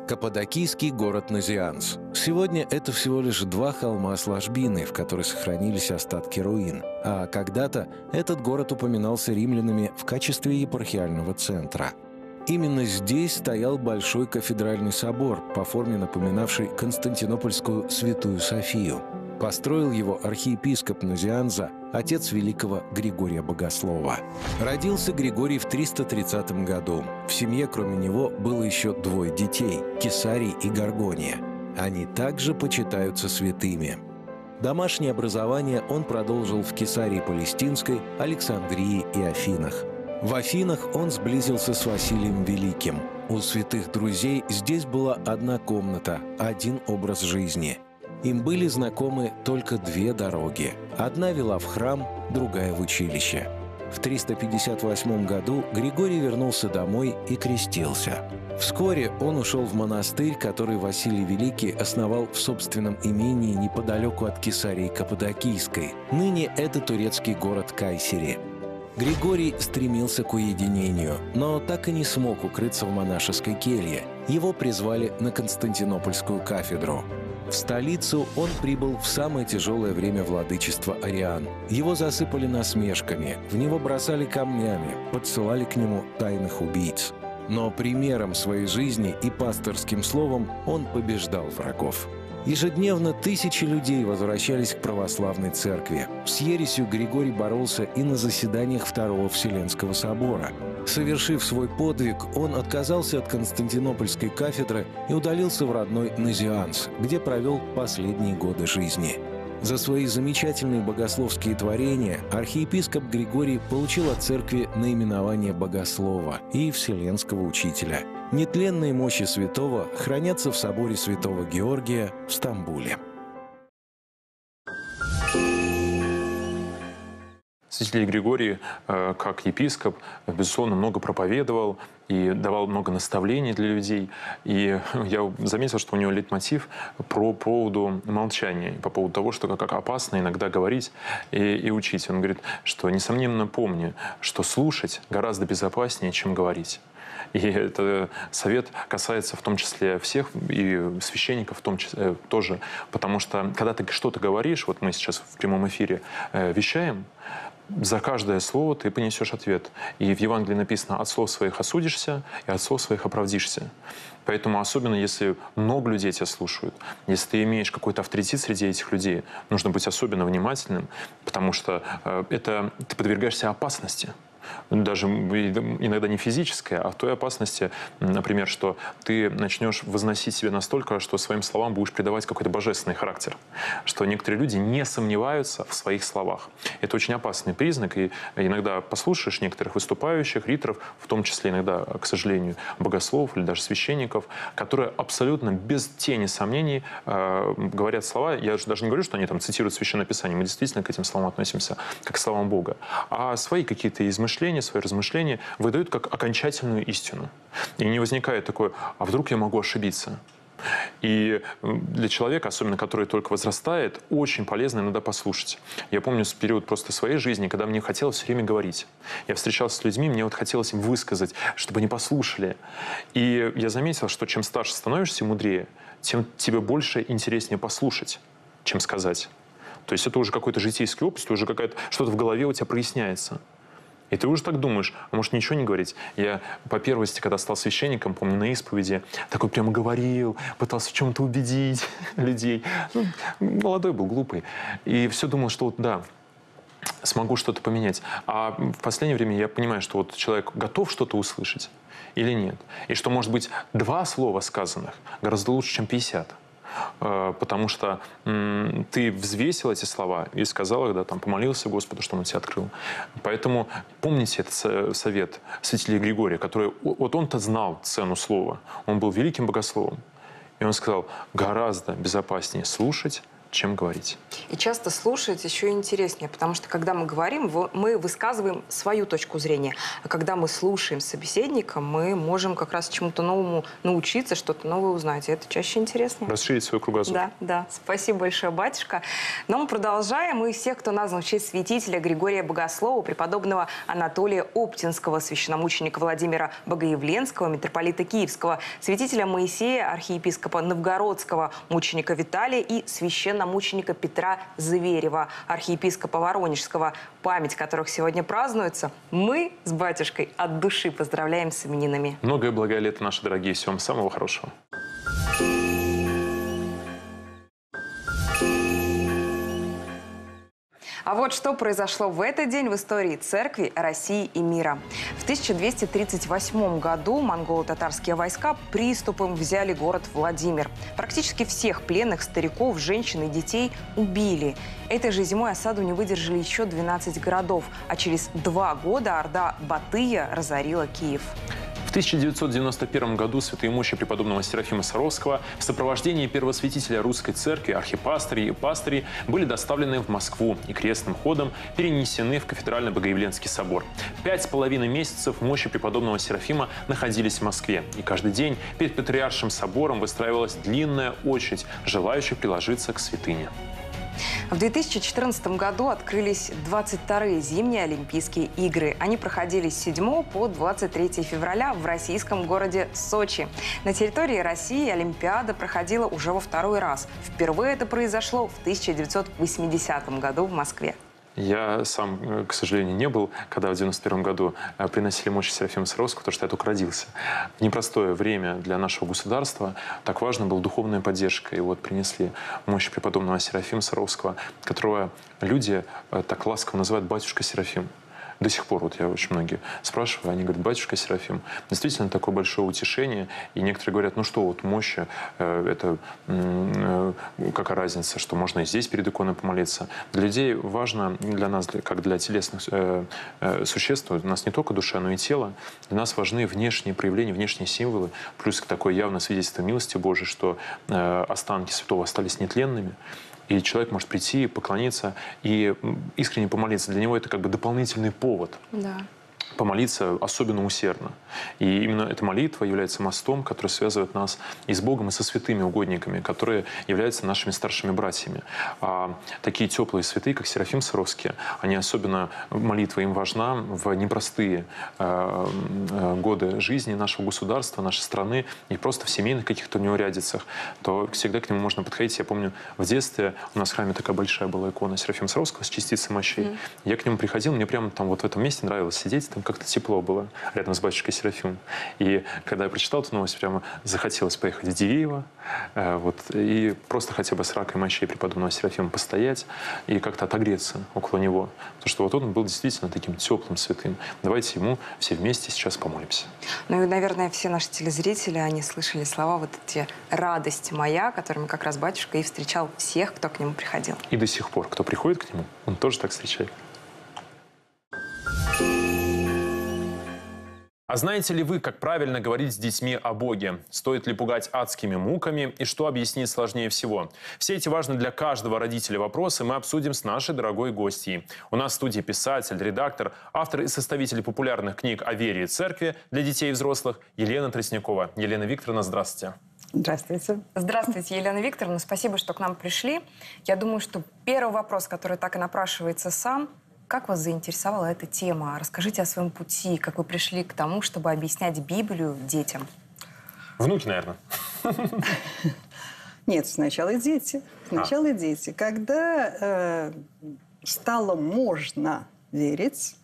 Каппадокийский город Назианс. Сегодня это всего лишь два холма с ложбиной, в которой сохранились остатки руин. А когда-то этот город упоминался римлянами в качестве епархиального центра – Именно здесь стоял Большой кафедральный собор, по форме напоминавший Константинопольскую Святую Софию. Построил его архиепископ Нузианза, отец великого Григория Богослова. Родился Григорий в 330 году. В семье, кроме него, было еще двое детей – Кесарий и Гаргония. Они также почитаются святыми. Домашнее образование он продолжил в Кесарии Палестинской, Александрии и Афинах – в Афинах он сблизился с Василием Великим. У святых друзей здесь была одна комната, один образ жизни. Им были знакомы только две дороги. Одна вела в храм, другая в училище. В 358 году Григорий вернулся домой и крестился. Вскоре он ушел в монастырь, который Василий Великий основал в собственном имении неподалеку от Кесарии Каппадокийской. Ныне это турецкий город Кайсери. Григорий стремился к уединению, но так и не смог укрыться в монашеской келье. Его призвали на Константинопольскую кафедру. В столицу он прибыл в самое тяжелое время владычества Ариан. Его засыпали насмешками, в него бросали камнями, подсылали к нему тайных убийц. Но примером своей жизни и пасторским словом он побеждал врагов. Ежедневно тысячи людей возвращались к православной церкви. С ересью Григорий боролся и на заседаниях Второго Вселенского собора. Совершив свой подвиг, он отказался от Константинопольской кафедры и удалился в родной Назианс, где провел последние годы жизни. За свои замечательные богословские творения архиепископ Григорий получил от церкви наименование богослова и вселенского учителя – Нетленные мощи святого хранятся в соборе святого Георгия в Стамбуле. Святитель Григорий, э, как епископ, безусловно, много проповедовал и давал много наставлений для людей. И я заметил, что у него лейтмотив про поводу молчания, по поводу того, что как опасно иногда говорить и, и учить. Он говорит, что, несомненно, помни, что слушать гораздо безопаснее, чем говорить. И это совет касается в том числе всех, и священников в том числе э, тоже. Потому что, когда ты что-то говоришь, вот мы сейчас в прямом эфире э, вещаем, за каждое слово ты понесешь ответ. И в Евангелии написано «от слов своих осудишься, и от слов своих оправдишься». Поэтому особенно, если много людей тебя слушают, если ты имеешь какой-то авторитет среди этих людей, нужно быть особенно внимательным, потому что э, это ты подвергаешься опасности. Даже иногда не физическое, а в той опасности, например, что ты начнешь возносить себя настолько, что своим словам будешь придавать какой-то божественный характер, что некоторые люди не сомневаются в своих словах. Это очень опасный признак, и иногда послушаешь некоторых выступающих, риторов, в том числе иногда, к сожалению, богословов или даже священников, которые абсолютно без тени сомнений э, говорят слова. Я даже не говорю, что они там цитируют Священное Писание, мы действительно к этим словам относимся как к словам Бога, а свои какие-то измышления, свои размышления выдают как окончательную истину. И не возникает такое, а вдруг я могу ошибиться? И для человека, особенно который только возрастает, очень полезно иногда послушать. Я помню с период просто своей жизни, когда мне хотелось все время говорить. Я встречался с людьми, мне вот хотелось им высказать, чтобы они послушали. И я заметил, что чем старше становишься и мудрее, тем тебе больше интереснее послушать, чем сказать. То есть это уже какой-то житейский опыт, уже какая-то что-то в голове у тебя проясняется. И ты уже так думаешь, а может ничего не говорить? Я по первости, когда стал священником, помню, на исповеди, такой прямо говорил, пытался в чем-то убедить людей. Ну, молодой был, глупый. И все думал, что вот да, смогу что-то поменять. А в последнее время я понимаю, что вот человек готов что-то услышать или нет. И что, может быть, два слова сказанных гораздо лучше, чем 50. Э, потому что ты взвесил эти слова и сказал их, да, там, помолился Господу, что Он тебя открыл. Поэтому помните этот совет святителя Григория, который, вот он-то знал цену слова, он был великим богословом. И он сказал, гораздо безопаснее слушать, чем говорить. И часто слушать еще интереснее, потому что когда мы говорим, мы высказываем свою точку зрения. А когда мы слушаем собеседника, мы можем как раз чему-то новому научиться, что-то новое узнать. И это чаще интереснее. Расширить свой кругозор. Да, да. Спасибо большое, батюшка. Но мы продолжаем. И всех, кто назван в честь святителя Григория Богослова, преподобного Анатолия Оптинского, священномученика Владимира Богоявленского, митрополита Киевского, святителя Моисея, архиепископа Новгородского, мученика Виталия и священного священномученика Петра Зверева, архиепископа Воронежского, память которых сегодня празднуется, мы с батюшкой от души поздравляем с именинами. Многое благое лето, наши дорогие. Всего вам самого хорошего. А вот что произошло в этот день в истории церкви, России и мира. В 1238 году монголо-татарские войска приступом взяли город Владимир. Практически всех пленных стариков, женщин и детей убили. Этой же зимой осаду не выдержали еще 12 городов, а через два года Орда Батыя разорила Киев. В 1991 году святые мощи преподобного Серафима Саровского в сопровождении первосвятителя русской церкви, архипастырей и пастырей были доставлены в Москву и крестным ходом перенесены в кафедральный Богоявленский собор. Пять с половиной месяцев мощи преподобного Серафима находились в Москве. И каждый день перед Патриаршим собором выстраивалась длинная очередь желающих приложиться к святыне. В 2014 году открылись 22-е зимние Олимпийские игры. Они проходили с 7 по 23 февраля в российском городе Сочи. На территории России Олимпиада проходила уже во второй раз. Впервые это произошло в 1980 году в Москве. Я сам, э, к сожалению, не был, когда в 91 году э, приносили мощи Серафима Саровского, потому что я только родился. В непростое время для нашего государства так важно была духовная поддержка. И вот принесли мощи преподобного Серафима Саровского, которого люди э, так ласково называют «батюшка Серафим» до сих пор, вот я очень многие спрашиваю, они говорят, батюшка Серафим, действительно такое большое утешение, и некоторые говорят, ну что, вот мощи, э, это э, какая разница, что можно и здесь перед иконой помолиться. Для людей важно, для нас, как для телесных э, существ, у нас не только душа, но и тело, для нас важны внешние проявления, внешние символы, плюс такое явное свидетельство милости Божией, что останки святого остались нетленными. И человек может прийти, поклониться и искренне помолиться. Для него это как бы дополнительный повод. Да помолиться особенно усердно. И именно эта молитва является мостом, который связывает нас и с Богом, и со святыми угодниками, которые являются нашими старшими братьями. А такие теплые святые, как Серафим Саровский, они особенно, молитва им важна в непростые э, э, годы жизни нашего государства, нашей страны, и просто в семейных каких-то неурядицах, то всегда к нему можно подходить. Я помню, в детстве у нас в храме такая большая была икона Серафима Саровского с частицей мощей. Mm. Я к нему приходил, мне прямо там вот в этом месте нравилось сидеть, там как-то тепло было рядом с батюшкой Серафимом. И когда я прочитал эту новость, прямо захотелось поехать в Дивеево, э, вот, и просто хотя бы с ракой мощей преподобного Серафима постоять и как-то отогреться около него. Потому что вот он был действительно таким теплым, святым. Давайте ему все вместе сейчас помолимся. Ну и, наверное, все наши телезрители, они слышали слова вот эти «радость моя», которыми как раз батюшка и встречал всех, кто к нему приходил. И до сих пор, кто приходит к нему, он тоже так встречает. А знаете ли вы, как правильно говорить с детьми о Боге? Стоит ли пугать адскими муками? И что объяснить сложнее всего? Все эти важные для каждого родителя вопросы мы обсудим с нашей дорогой гостьей. У нас в студии писатель, редактор, автор и составитель популярных книг о вере и церкви для детей и взрослых Елена Треснякова. Елена Викторовна, здравствуйте. Здравствуйте. Здравствуйте, Елена Викторовна. Спасибо, что к нам пришли. Я думаю, что первый вопрос, который так и напрашивается сам, как вас заинтересовала эта тема? Расскажите о своем пути, как вы пришли к тому, чтобы объяснять Библию детям. Внуки, наверное. Нет, сначала дети. Сначала дети. Когда э, стало можно верить,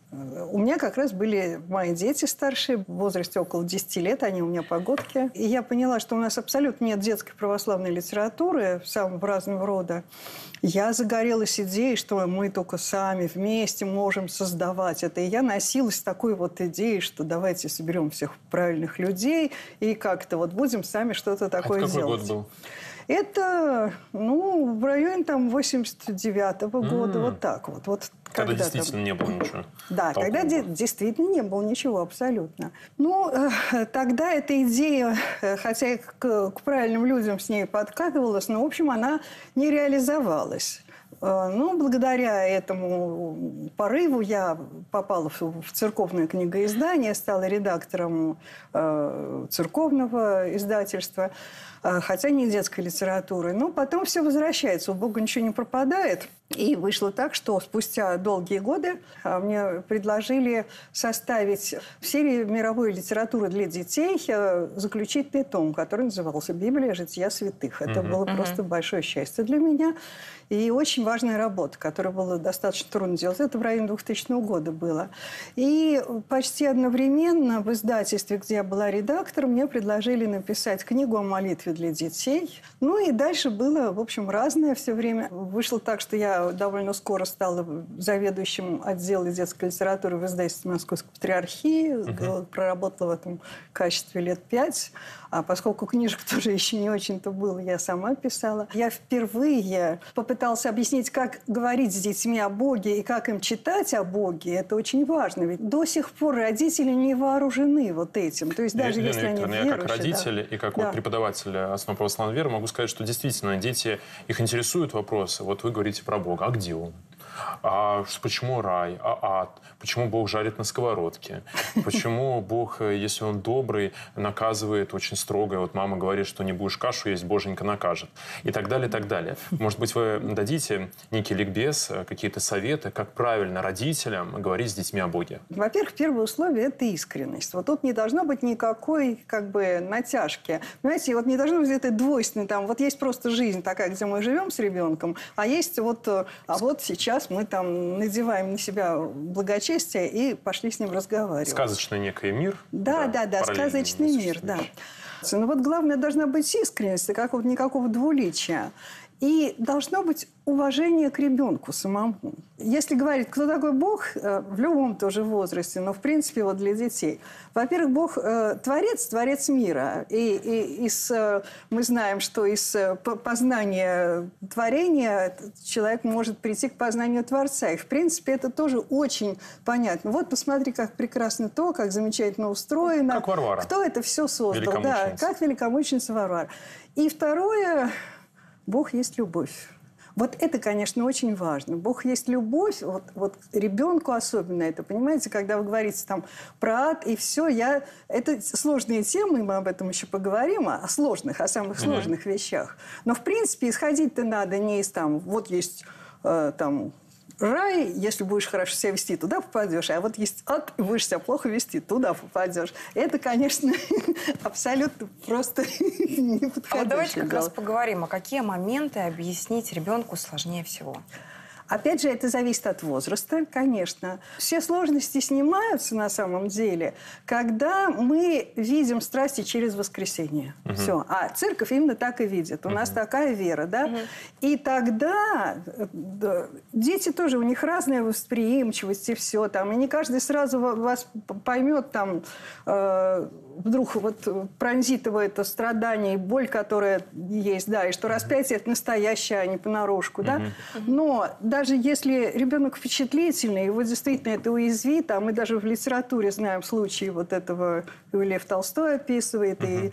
у меня как раз были мои дети старшие, в возрасте около 10 лет, они у меня погодки. И я поняла, что у нас абсолютно нет детской православной литературы самого разного рода. Я загорелась идеей, что мы только сами вместе можем создавать это. И я носилась такой вот идеей, что давайте соберем всех правильных людей и как-то вот будем сами что-то такое а это какой делать. год был? Это, ну, в районе там 89-го года, М. вот так вот. вот Когда, когда действительно там- не было ничего. да, толкового. когда де- действительно не было ничего абсолютно. Ну, э, тогда эта идея, э, хотя к, к правильным людям с ней подкатывалась, но, в общем, она не реализовалась. Э, Ну, благодаря этому порыву я попала в, в церковное книгоиздание, стала редактором э, церковного издательства, э, хотя не детской литературы. Но потом все возвращается, у Бога ничего не пропадает. И вышло так, что спустя долгие годы а, мне предложили составить в серии мировой литературы для детей э, заключительный том, который назывался «Библия. Жития святых». Это Мгм. было Мгм. просто большое счастье для меня. И очень важная работа, которую было достаточно трудно делать. Это в районе 2000 года было. И почти одновременно в издательстве, где я была редактором, мне предложили написать книгу о молитве для детей. Ну и дальше было, в общем, разное все время. Вышло так, что я довольно скоро стала заведующим отдела детской литературы в издательстве Московской Патриархии. Мгм. Проработала в этом качестве лет пять. А поскольку книжек тоже еще не очень-то было, я сама писала. Я впервые попытался объяснить, как говорить с детьми о Боге и как им читать о Боге. Это очень важно. Ведь до сих пор родители не вооружены вот этим. То есть даже Елена если они Викторовна, я как верующие, да. родитель и как Да. вот преподаватель основ православной веры могу сказать, что действительно дети, их интересуют вопросы. Вот вы говорите про Бога, а где Он? А почему рай? А ад? Почему Бог жарит на сковородке? Почему Бог, э, если Он добрый, наказывает очень строго? Вот мама говорит, что не будешь кашу есть, Боженька накажет. И так далее, и так далее. Может быть, вы дадите некий ликбез, э, какие-то советы, как правильно родителям говорить с детьми о Боге? Во-первых, первое условие – это искренность. Вот тут не должно быть никакой как бы натяжки. Понимаете, вот не должно быть этой двойственной. Там, вот есть просто жизнь такая, где мы живем с ребенком, а есть вот, э, а вот сейчас мы там надеваем на себя благочестие и пошли с ним разговаривать. Сказочный некий мир. Да, да, да, параллельно сказочный мир, да. Ну вот главное должна быть искренность, и какого никакого двуличия. И должно быть уважение к ребенку самому. Если говорить, кто такой Бог, э, в любом тоже возрасте, но в принципе вот для детей. Во-первых, Бог э, творец, творец мира. И, и из, э, мы знаем, что из познания творения человек может прийти к познанию Творца. И в принципе это тоже очень понятно. Вот посмотри, как прекрасно то, как замечательно устроено. Как Варвара. Кто это все создал? Да, как великомученица Варвара. И второе, Бог есть любовь. Вот это, конечно, очень важно. Бог есть любовь, вот, вот ребенку особенно это, понимаете, когда вы говорите там про ад и все, я... Это сложные темы, мы об этом еще поговорим, о сложных, о самых сложных вещах. Но, в принципе, исходить-то надо не из там, вот есть э, там рай, если будешь хорошо себя вести, туда попадешь. А вот есть ад, и будешь себя плохо вести, туда попадешь. Это, конечно, абсолютно просто не А вот давайте как раз подходящее. поговорим, а какие моменты объяснить ребенку сложнее всего? Опять же, это зависит от возраста, конечно. Все сложности снимаются на самом деле, когда мы видим страсти через воскресенье. Мгм. Все. А церковь именно так и видит. У нас такая вера, да? И тогда э, да, дети тоже, у них разная восприимчивость и все там. И не каждый сразу ва- вас поймет там, э, вдруг вот пронзит его это страдание и боль, которая есть, да, и что распятие это настоящее, а не понарошку, да. Но даже если ребенок впечатлительный, его действительно это уязвит, а мы даже в литературе знаем случаи вот этого, и Лев Толстой описывает, и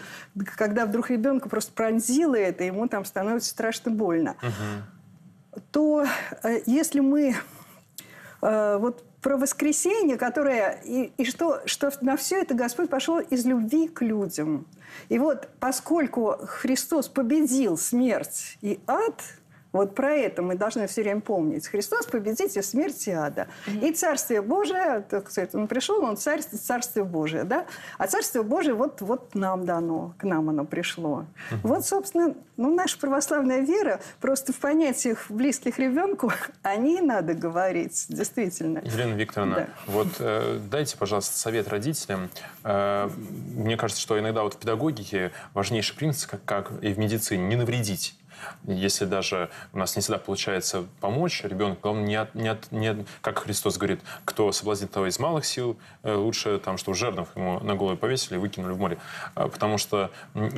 когда вдруг ребенка просто пронзило это, ему там становится страшно больно. То э, если мы э, вот про воскресенье, которое и, и что, что на все это Господь пошел из любви к людям. И вот поскольку Христос победил смерть и ад, вот про это мы должны все время помнить. Христос победитель смерти ада. И Царствие Божие, так сказать, Он пришел, Он царь, Царствие Божие, да? А Царствие Божие вот, вот нам дано, к нам оно пришло. Вот, собственно, ну, наша православная вера просто в понятиях близких ребенку о ней надо говорить, действительно. Елена Викторовна, Да. вот э, дайте, пожалуйста, совет родителям. Э, мне кажется, что иногда вот в педагогике важнейший принцип, как, как и в медицине, не навредить. Если даже у нас не всегда получается помочь ребенку, главное, не, от- не, от- не от- как Христос говорит, кто соблазнит того из малых сил, э, лучше там, что жернов ему на голову повесили и выкинули в море. А, Потому что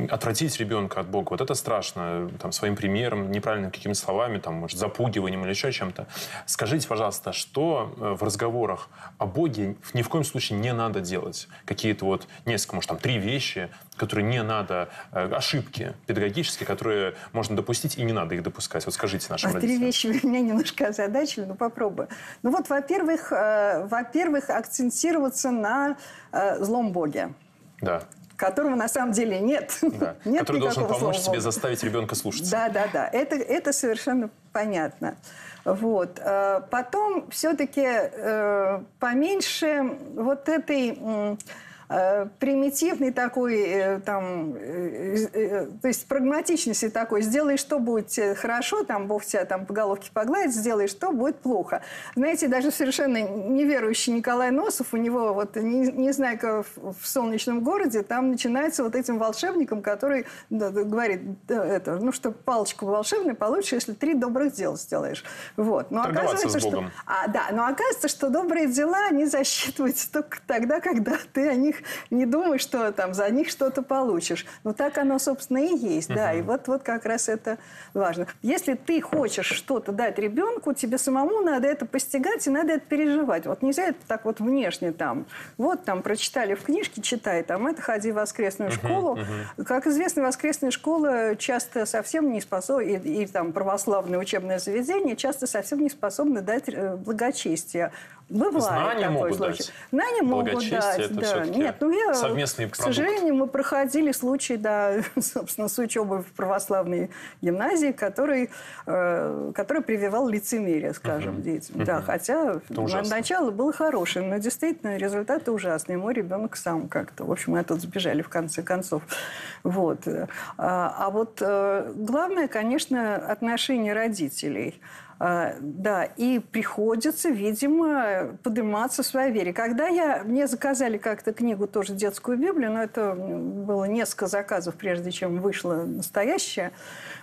отвратить ребенка от Бога, вот это страшно, там, своим примером, неправильными какими-то словами, там, может, запугиванием или еще чем-то. Скажите, пожалуйста, что э, в разговорах о Боге ни в коем случае не надо делать? Какие-то вот несколько, может, там, три вещи, которые не надо, э, ошибки педагогические, которые можно допустить и не надо их допускать. Вот скажите нашим А три родителям. вещи вы меня немножко озадачили, но попробую. Ну вот, во-первых, э, во-первых, акцентироваться на э, злом Боге, Да, которого на самом деле нет. да. нет Который должен помочь тебе заставить ребенка слушаться. Да, да, да. Это, это совершенно понятно. Вот. Э, Потом все-таки поменьше вот этой э, примитивной такой, э, там, э, то есть прагматичности такой, сделай, что будет хорошо, там, Бог тебя там по головке погладит, сделай, что будет плохо. Знаете, даже совершенно неверующий Николай Носов, у него вот, не, знаю, как в, в «Солнечном городе», там начинается вот этим волшебником, который да, говорит, да, это, ну, что палочку волшебную получишь, если три добрых дела сделаешь. Вот. Но оказывается, что... А, да, но оказывается, что добрые дела, они засчитываются только тогда, когда ты о них не думаешь, что там за них что-то получишь. Ну, так оно, собственно, и есть, да. И вот, вот как раз это важно. Если ты хочешь что-то дать ребенку, тебе самому надо это постигать и надо это переживать. Вот нельзя это так вот внешне там. Вот там прочитали в книжке, читай, там это ходи в воскресную Мгм, школу. мгм. Как известно, воскресная школа часто совсем не способна, и, и там православное учебное заведение часто совсем не способны дать э, благочестие. Бывает Знания такой могут случай. дать. Знания могут дать, это да. Нет, ну я, совместный к продукт. сожалению, мы проходили случай, да, собственно, с учебой в православной гимназии, который, э, который прививал лицемерие, скажем, детям. Да, Мгм. хотя ужасно. начало было хорошее, но действительно результаты ужасные. Мой ребенок сам как-то. В общем, мы тут сбежали в конце концов. Вот. А, а вот э, главное, конечно, отношение родителей. А, Да, и приходится, видимо, подниматься в своей вере. Когда я, мне заказали как-то книгу, тоже детскую Библию, но это было несколько заказов, прежде чем вышла настоящая.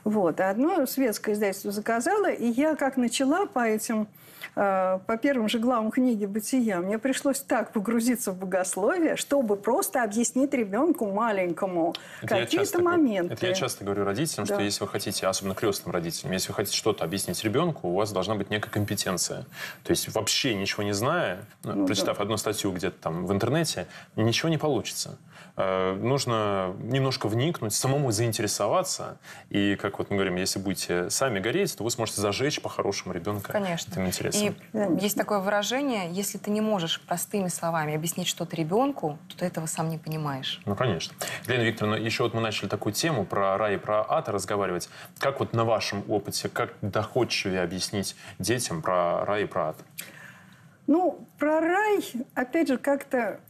Вот. Одно светское издательство заказала, и я как начала по этим по первым же главам книги «Бытия», мне пришлось так погрузиться в богословие, чтобы просто объяснить ребенку маленькому какие-то моменты. Это я часто говорю родителям, что Да. если вы хотите, особенно крестным родителям, если вы хотите что-то объяснить ребенку, у вас должна быть некая компетенция. То есть вообще ничего не зная, ну, Ну, прочитав одну статью где-то там в интернете, ничего не получится. Э, нужно немножко вникнуть, самому заинтересоваться. И, как вот мы говорим, если будете сами гореть, то вы сможете зажечь по-хорошему ребенка Конечно. этим интересом. И есть такое выражение, если ты не можешь простыми словами объяснить что-то ребенку, то ты этого сам не понимаешь. Ну, конечно. Елена Викторовна, еще вот мы начали такую тему про рай и про ад разговаривать. Как вот на вашем опыте, как доходчивее объяснить детям про рай и про ад? Ну, про рай, опять же, как-то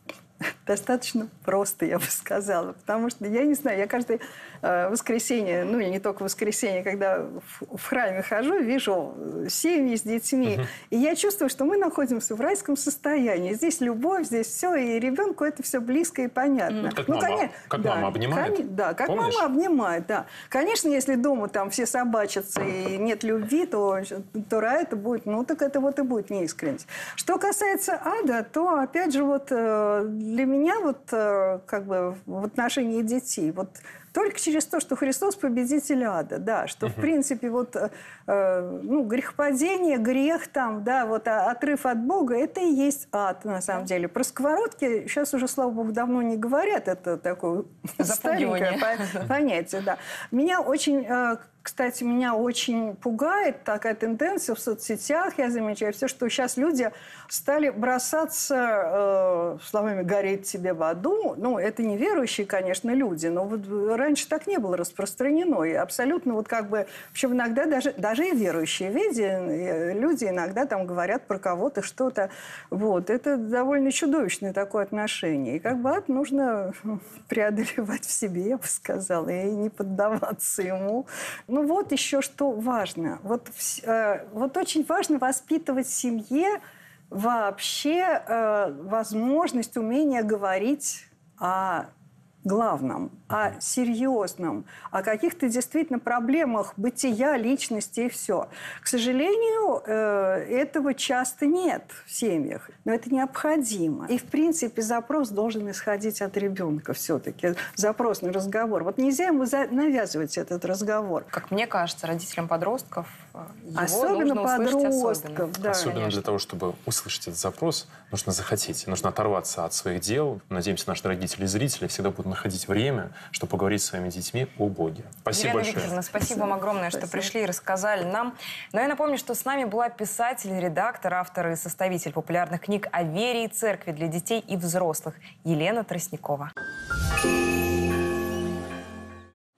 достаточно просто, я бы сказала. Потому что, я не знаю, я каждое э, воскресенье, ну, и не только воскресенье, когда в, в храме хожу, вижу семьи с детьми. Угу. И я чувствую, что мы находимся в райском состоянии. Здесь любовь, здесь все, и ребенку это все близко и понятно. Как, ну, мама, конечно, как да, мама обнимает? Кон, да, как Помнишь? мама обнимает, да. Конечно, если дома там все собачатся и нет любви, то, то это будет, ну, так это вот и будет неискренность. Что касается ада, то, опять же, вот э, для меня вот э, как бы в отношении детей, вот только через то, что Христос победитель ада, да, что в принципе вот э, ну грехопадение, грех там, да, вот а, отрыв от Бога, это и есть ад на самом деле. Про сковородки сейчас уже слава богу давно не говорят, это такое старенькое понятие, да. Меня очень э, кстати, меня очень пугает такая тенденция в соцсетях, я замечаю все, что сейчас люди стали бросаться э, словами «гореть тебе в аду». Ну, это неверующие, конечно, люди, но вот раньше так не было распространено. И абсолютно вот как бы... Общем, иногда даже, даже и верующие люди, э, люди иногда там говорят про кого-то что-то. Вот. Это довольно чудовищное такое отношение. И как бы ад нужно преодолевать в себе, я бы сказала, и не поддаваться ему. Ну вот еще что важно. Вот, э, вот очень важно воспитывать в семье вообще э, возможность, умение говорить о главном, о серьезном, о каких-то действительно проблемах бытия, личности и все. К сожалению, э, этого часто нет в семьях, но это необходимо. И, в принципе, запрос должен исходить от ребенка все-таки. Запрос на разговор. Вот нельзя ему навязывать этот разговор. Как мне кажется, родителям подростков его особенно нужно подростков, особенно. Да. Особенно для того, чтобы услышать этот запрос, нужно захотеть. Нужно оторваться от своих дел. Надеемся, наши дорогие телезрители всегда будут находить время, чтобы поговорить с своими детьми о Боге. Спасибо Елена большое. Викторовна, спасибо вам огромное, что пришли и рассказали нам. Но я напомню, что с нами была писатель, редактор, автор и составитель популярных книг о вере и церкви для детей и взрослых Елена Тростникова.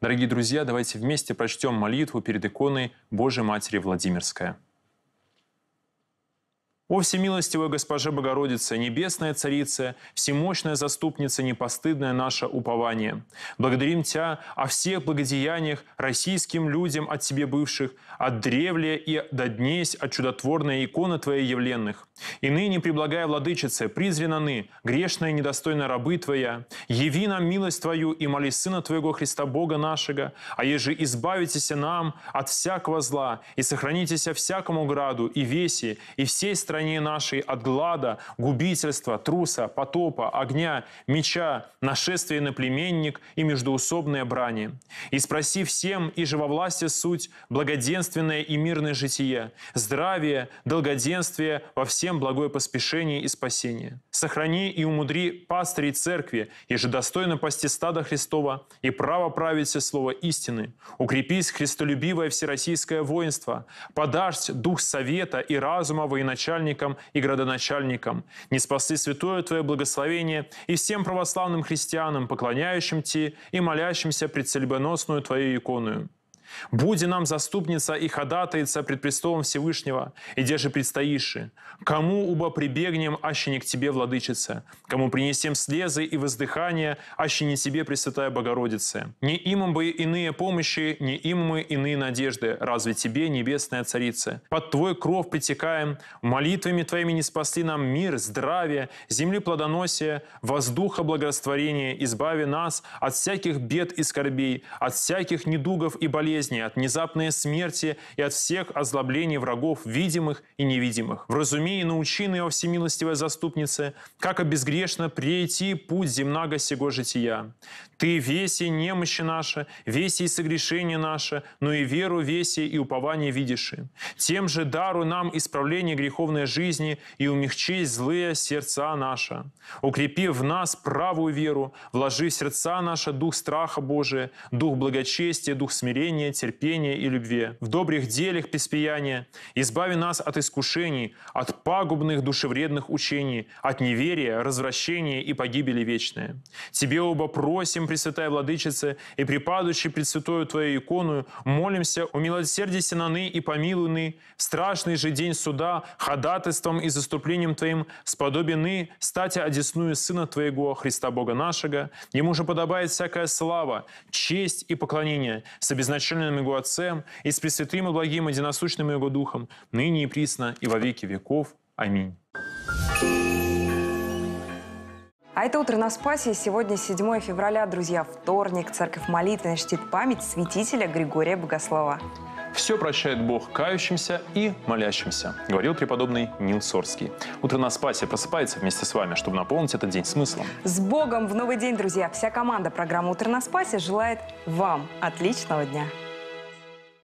Дорогие друзья, давайте вместе прочтем молитву перед иконой Божьей Матери Владимирская. «О всемилостивая Госпожа Богородица, Небесная Царица, Всемощная Заступница, Непостыдное наше упование! Благодарим Тебя о всех благодеяниях российским людям от Тебе бывших, от древле и до днесь от чудотворной иконы Твоей явленных. И ныне, приблагая Владычице, призрена ны, грешная и недостойная рабы Твоя, яви нам милость Твою и моли Сына Твоего Христа Бога нашего, а еже избавитесь нам от всякого зла и сохранитесь всякому граду и весе и всей стране стране нашей от глада, губительства, труса, потопа, огня, меча, нашествия на племенник и междуусобные брани. И спроси всем, и же во власти суть, благоденственное и мирное житие, здравие, долгоденствие во всем благое поспешение и спасение. Сохрани и умудри пастырей церкви, еже достойно пасти стада Христова и право править все слово истины. Укрепись христолюбивое всероссийское воинство, подашь дух совета и разума военачальника военачальникам и градоначальникам, не спаси святое Твое благословение и всем православным христианам, поклоняющим Ти и молящимся пред цельбоносную Твою икону. Буди нам заступница и ходатайца пред престолом Всевышнего, и где же предстоишь? Кому уба прибегнем, аще не к Тебе, Владычица? Кому принесем слезы и воздыхания, аще не Тебе, Пресвятая Богородица? Не им бы иные помощи, не им мы иные надежды, разве Тебе, Небесная Царица? Под Твой кров притекаем, молитвами Твоими не спасли нам мир, здравие, земли плодоносия, воздуха благорастворения, избави нас от всяких бед и скорбей, от всяких недугов и болезней, болезни, от внезапной смерти и от всех озлоблений врагов, видимых и невидимых. Вразуми и научи о всемилостивой заступнице, как обезгрешно прийти путь земного сего жития. Ты веси немощи наши, веси и согрешения наши, но и веру веси и упование видишь. Тем же дару нам исправление греховной жизни и умягчи злые сердца наши. Укрепи в нас правую веру, вложи в сердца наши дух страха Божия, дух благочестия, дух смирения, смирения, терпения и любви, в добрых делях преспияния. Избави нас от искушений, от пагубных душевредных учений, от неверия, развращения и погибели вечной. Тебе оба просим, Пресвятая Владычица, и припадучи пред святою Твою икону, молимся, умилосердися на ны и помилуй ны, в страшный же день суда, ходатайством и заступлением Твоим, сподобены стать одесную Сына Твоего, Христа Бога нашего. Ему же подобает всякая слава, честь и поклонение с обезначальным Его Отцем и с Пресвятым и благим единосущным Его Духом, ныне и присно и во веки веков. Аминь. А это «Утро на Спасе». Сегодня 7 февраля, друзья, вторник. Церковь молитвенно чтит память святителя Григория Богослова. «Все прощает Бог кающимся и молящимся», говорил преподобный Нил Сорский. «Утро на Спасе» просыпается вместе с вами, чтобы наполнить этот день смыслом. С Богом в новый день, друзья! Вся команда программы «Утро на Спасе» желает вам отличного дня!